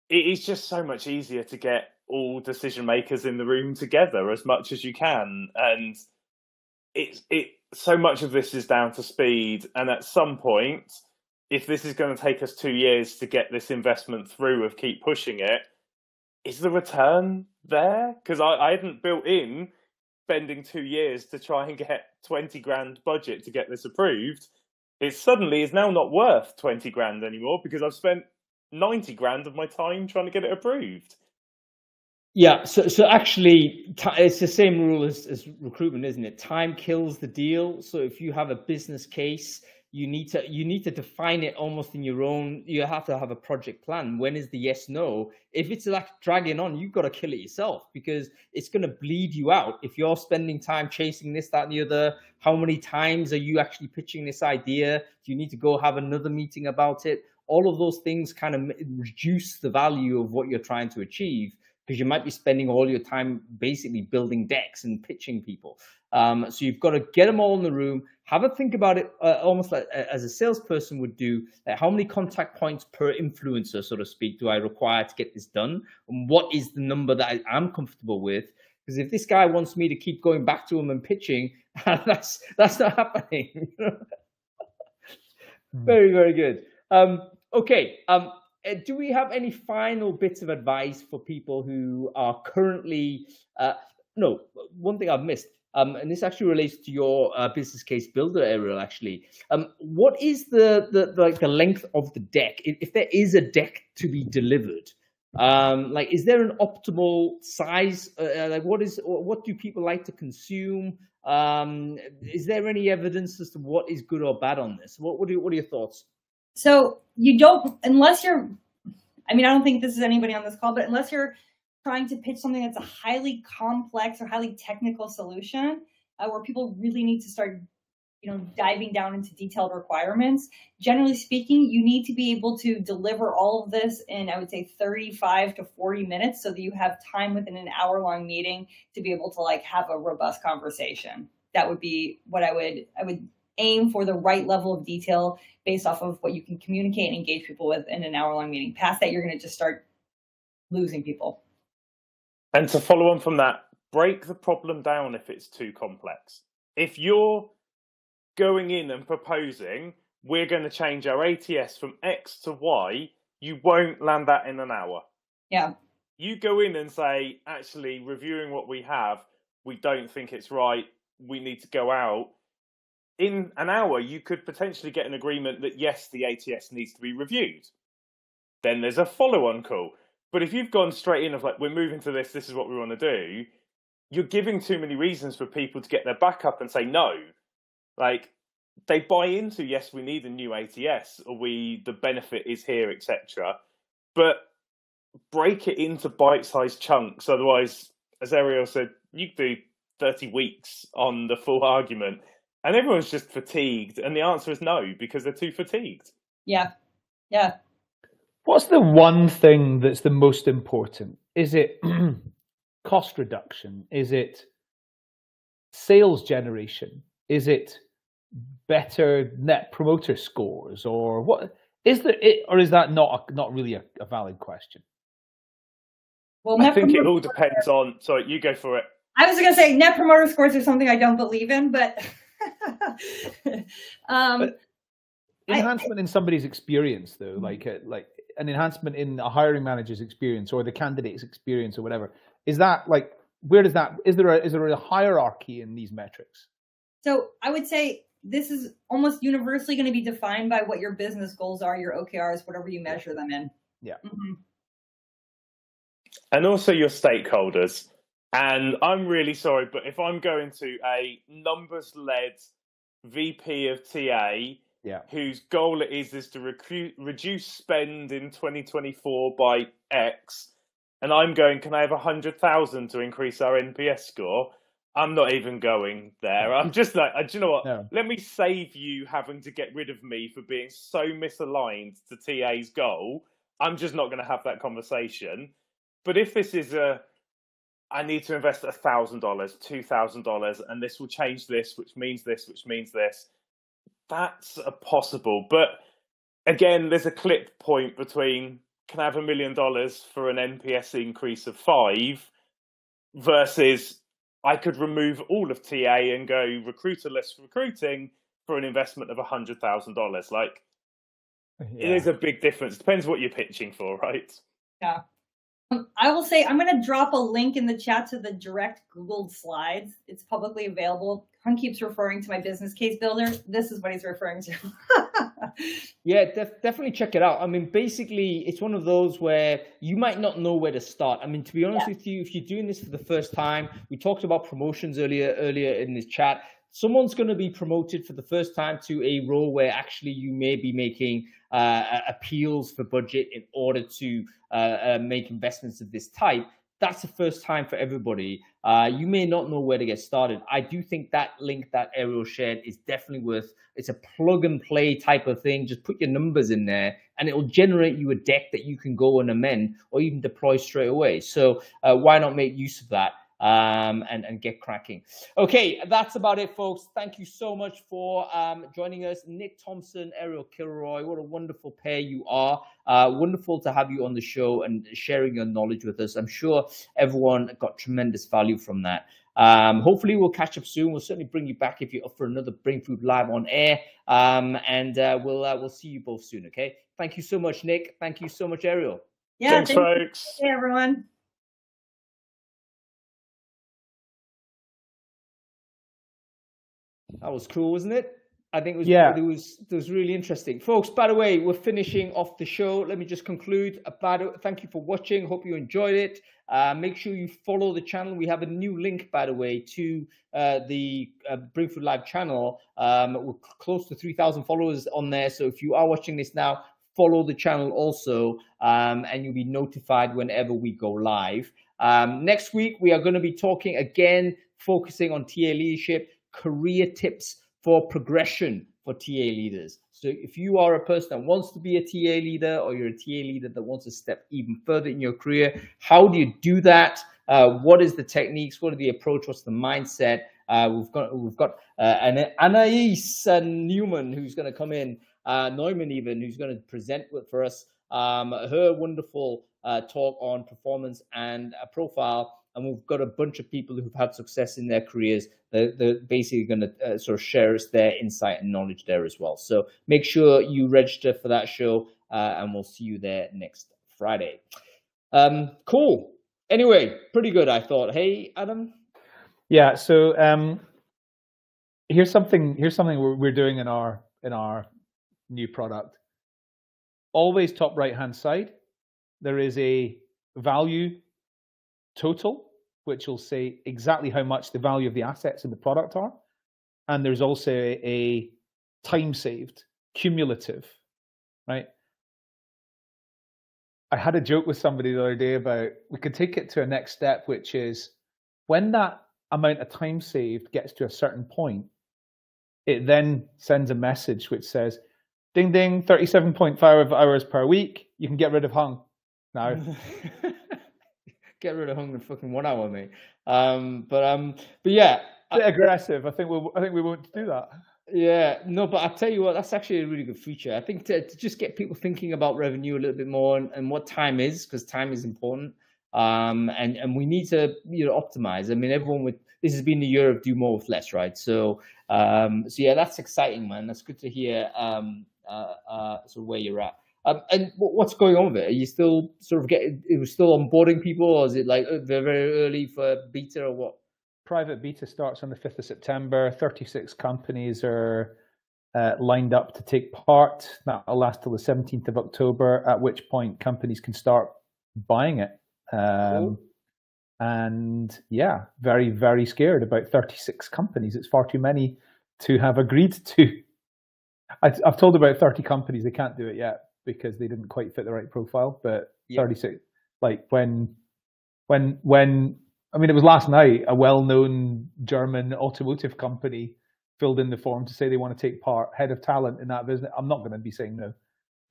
it is just so much easier to get all decision makers in the room together as much as you can and it's it so much of this is down to speed and at some point if this is going to take us two years to get this investment through of keep pushing it is the return there because I, I hadn't built in spending two years to try and get 20 grand budget to get this approved it suddenly is now not worth 20 grand anymore because i've spent 90 grand of my time trying to get it approved. Yeah, so so actually, it's the same rule as, as recruitment, isn't it? Time kills the deal. So if you have a business case, you need to you need to define it almost in your own. You have to have a project plan. When is the yes no? If it's like dragging on, you've got to kill it yourself because it's going to bleed you out. If you're spending time chasing this, that, and the other, how many times are you actually pitching this idea? Do you need to go have another meeting about it? all of those things kind of reduce the value of what you're trying to achieve because you might be spending all your time basically building decks and pitching people. Um, so you've got to get them all in the room, have a think about it, uh, almost like uh, as a salesperson would do. Like how many contact points per influencer, so to speak, do I require to get this done? And what is the number that I, am comfortable with? Because if this guy wants me to keep going back to him and pitching, that's that's not happening. Hmm. very very good. Um, Okay. Um, do we have any final bits of advice for people who are currently? Uh, no, one thing I've missed, um, and this actually relates to your uh, business case builder, Arielle. Actually, um, what is the, the, like the length of the deck? If, if there is a deck to be delivered, um, like is there an optimal size? Uh, uh like what is what do people like to consume? Um, is there any evidence as to what is good or bad on this? What what are, what are your thoughts? So you don't, unless you're, I mean, I don't think this is anybody on this call, but unless you're trying to pitch something that's a highly complex or highly technical solution uh, where people really need to start you know diving down into detailed requirements generally speaking you need to be able to deliver all of this in i would say 35 to 40 minutes so that you have time within an hour long meeting to be able to like have a robust conversation. That would be what i would i would aim for the right level of detail based off of what you can communicate and engage people with in an hour long meeting. Past that, you're going to just start losing people. And to follow on from that, break the problem down if it's too complex. If you're going in and proposing, we're going to change our ATS from X to Y, you won't land that in an hour. Yeah. You go in and say, actually, reviewing what we have, we don't think it's right. We need to go out in an hour, you could potentially get an agreement that yes, the ATS needs to be reviewed. Then there's a follow on call. But if you've gone straight in of like, we're moving to this, this is what we want to do, you're giving too many reasons for people to get their back up and say no. Like they buy into yes, we need a new ATS, or we the benefit is here, etc. But break it into bite-sized chunks. Otherwise, as Arielle said, you do 30 weeks on the full argument, and everyone's just fatigued. And the answer is no because they're too fatigued. Yeah, yeah. What's the one thing that's the most important? Is it cost reduction? Is it sales generation? Is it better net promoter scores, or what? Is there, it or is that not a, not really a, a valid question? Well, I think it all depends on. Sorry, you go for it. I was going to say net promoter scores are something I don't believe in, but, um, enhancement I, in somebody's experience, though, mm-hmm. like a, like an enhancement in a hiring manager's experience or the candidate's experience or whatever, is that like where does that is there a is there a hierarchy in these metrics? So I would say this is almost universally going to be defined by what your business goals are, your OKRs, whatever you measure them in. Yeah. Mm-hmm. And also your stakeholders. And I'm really sorry, but if I'm going to a numbers led VP of TA yeah. whose goal it is is to recruit, reduce spend in 2024 by X, and I'm going, can I have 100,000 to increase our NPS score? I'm not even going there. I'm just like, uh, do you know what? No. Let me save you having to get rid of me for being so misaligned to TA's goal. I'm just not going to have that conversation. But if this is a, I need to invest a thousand dollars, two thousand dollars, and this will change this, which means this, which means this. That's a possible, but again, there's a clip point between can I have a million dollars for an NPS increase of five versus I could remove all of TA and go recruiterless recruiting for an investment of a hundred thousand dollars. Like yeah. it is a big difference. Depends what you're pitching for, right? Yeah. I will say I'm going to drop a link in the chat to the direct Googled slides. It's publicly available. Hung keeps referring to my business case builder. This is what he's referring to. yeah, def- definitely check it out. I mean, basically, it's one of those where you might not know where to start. I mean, to be honest yeah. with you, if you're doing this for the first time, we talked about promotions earlier earlier in this chat someone's going to be promoted for the first time to a role where actually you may be making uh, appeals for budget in order to uh, uh, make investments of this type. That's the first time for everybody. Uh, you may not know where to get started. I do think that link that Arielle shared is definitely worth. It's a plug and play type of thing. Just put your numbers in there, and it will generate you a deck that you can go and amend or even deploy straight away. So uh, why not make use of that? Um, and, and get cracking. Okay, that's about it, folks. Thank you so much for um, joining us. Nick Thompson, Arielle Killroy, what a wonderful pair you are. Uh, wonderful to have you on the show and sharing your knowledge with us. I'm sure everyone got tremendous value from that. Um, hopefully, we'll catch up soon. We'll certainly bring you back if you're up for another Brainfood Live on air. Um, and uh, we'll uh, we'll see you both soon. Okay. Thank you so much, Nick. Thank you so much, Arielle. Yeah. Thanks, folks. Hey, everyone. That was cool, wasn't it? I think it was yeah. it was it was really interesting, folks. By the way, we're finishing off the show. Let me just conclude. About thank you for watching. Hope you enjoyed it. Uh, make sure you follow the channel. We have a new link, by the way, to uh, the uh, Brainfood Live channel. Um, we're close to three thousand followers on there. So if you are watching this now, follow the channel also, um, and you'll be notified whenever we go live. Um, next week we are going to be talking again, focusing on TA leadership career tips for progression for TA leaders. So if you are a person that wants to be a TA leader or you're a TA leader that wants to step even further in your career, how do you do that? Uh, what is the techniques? What are the approach? What's the mindset? Uh, we've got we've got uh, Anais Newman who's going to come in, uh, Neumann even who's going to present with, for us um, her wonderful uh, talk on performance and profile and we've got a bunch of people who've had success in their careers. They're, they're basically going to uh, sort of share us their insight and knowledge there as well. So make sure you register for that show, uh, and we'll see you there next Friday. Um, cool. Anyway, pretty good, I thought. Hey, Adam. Yeah. So um, here's something. Here's something we're, we're doing in our in our new product. Always top right hand side, there is a value total which will say exactly how much the value of the assets in the product are. And there's also a, time saved, cumulative, right? I had a joke with somebody the other day about we could take it to a next step, which is when that amount of time saved gets to a certain point, it then sends a message which says, ding ding, 37.5 hours per week, you can get rid of hung now. get rid of hung in fucking one hour, mate. Um, but um, but yeah, a bit aggressive. I think we'll, I think we won't do that. Yeah, no, but I tell you what, that's actually a really good feature. I think to, to just get people thinking about revenue a little bit more and, and what time is, because time is important. Um, and and we need to you know optimize. I mean, everyone with this has been the year of do more with less, right? So um, so yeah, that's exciting, man. That's good to hear. Um, uh, uh, sort of where you're at. Um, and what's going on with it? Are you still sort of getting? It was still onboarding people, or is it like uh, very very early for beta, or what? private beta starts on the 5th of September. 36 companies are uh, lined up to take part. That'll last till the 17th of October, at which point companies can start buying it. Um, cool. And yeah, very, very scared about 36 companies. It's far too many to have agreed to. I, have told about 30 companies they can't do it yet because they didn't quite fit the right profile. But 36, like when, when, when I mean, it was last night. A well-known German automotive company filled in the form to say they want to take part. Head of talent in that business. I'm not going to be saying no.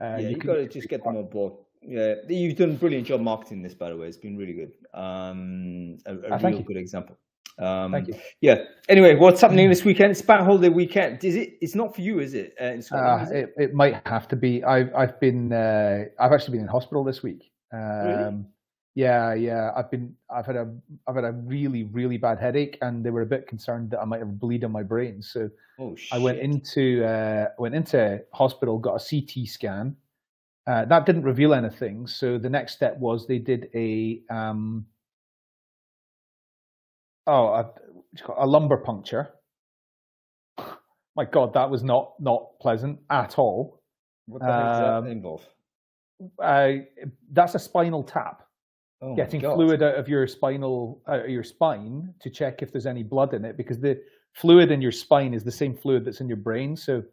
Uh, yeah, you, you got to just get part. them on board. Yeah, you've done a brilliant job marketing this, by the way. It's been really good. Um, a, a uh, real good example. Um, Thank you. Yeah. Anyway, what's happening this weekend? It's bank holiday weekend. Is it? It's not for you, is it? Uh, uh, it? it? it? might have to be. I've I've been uh, I've actually been in hospital this week. Um, really? Yeah, yeah. I've been I've had a I've had a really really bad headache, and they were a bit concerned that I might have a bleed on my brain. So oh, I went into uh, went into hospital, got a CT scan. Uh, that didn't reveal anything. So the next step was they did a um, oh a, a lumbar puncture. my God, that was not not pleasant at all. What the um, that involve? Uh, that's a spinal tap oh getting fluid out of your spinal out of your spine to check if there's any blood in it because the fluid in your spine is the same fluid that's in your brain so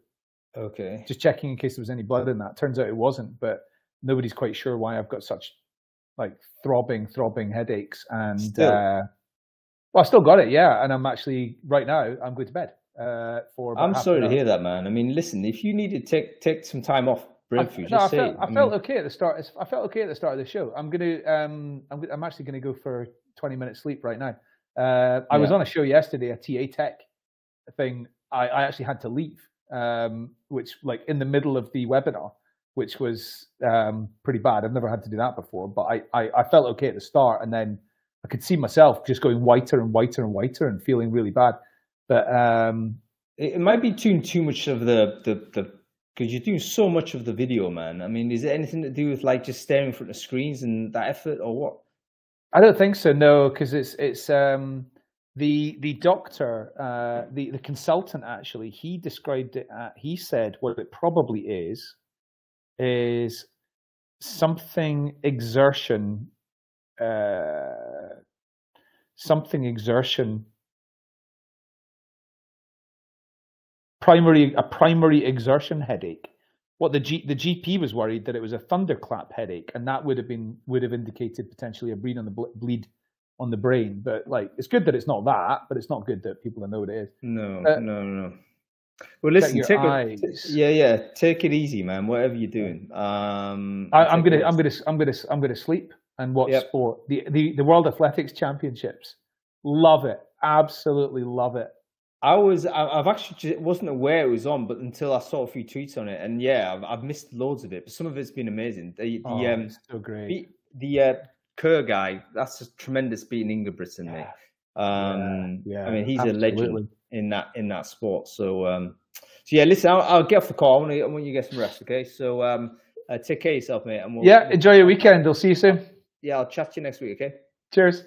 okay just checking in case there was any blood in that turns out it wasn't but nobody's quite sure why i've got such like throbbing throbbing headaches and still. uh well i still got it yeah and i'm actually right now i'm going to bed uh for i'm sorry to hear that man i mean listen if you need to take take some time off I, no, I, felt, I, I felt okay at the start. I felt okay at the start of the show. I'm gonna, um, I'm, I'm actually gonna go for 20 minutes sleep right now. Uh, I yeah. was on a show yesterday, a TA Tech thing. I, I actually had to leave, um, which like in the middle of the webinar, which was um, pretty bad. I've never had to do that before, but I, I, I felt okay at the start, and then I could see myself just going whiter and whiter and whiter and feeling really bad. But um, it, it might be too too much of the the, the because you're doing so much of the video, man. I mean, is it anything to do with like just staring in front of screens and that effort, or what? I don't think so. No, because it's it's um, the the doctor, uh, the the consultant actually. He described it. At, he said what it probably is is something exertion, uh, something exertion primary a primary exertion headache. What the G, the GP was worried that it was a thunderclap headache, and that would have been would have indicated potentially a bleed on the bleed on the brain. But like, it's good that it's not that, but it's not good that people know what it is. No, uh, no, no. Well, listen, take it, yeah, yeah, take it easy, man. Whatever you're doing. Um, I, am gonna, I'm gonna, I'm gonna, I'm gonna sleep and watch yep. sport. The, the the World Athletics Championships. Love it, absolutely love it. I was I've actually wasn't aware it was on, but until I saw a few tweets on it, and yeah, I've, I've missed loads of it. But some of it's been amazing. The, the oh, um, so great. The, the uh, Kerr guy, that's a tremendous beating Ingebrigtsen. Yeah. Um, yeah, yeah, I mean, he's absolutely. a legend in that in that sport. So, um, so yeah, listen, I'll, I'll, get off the call. I want, to, I want you to get some rest, okay? So, um, uh, take care of yourself, mate. And we'll, yeah, enjoy your weekend. I'll see you soon. Yeah, I'll chat to you next week, okay? Cheers.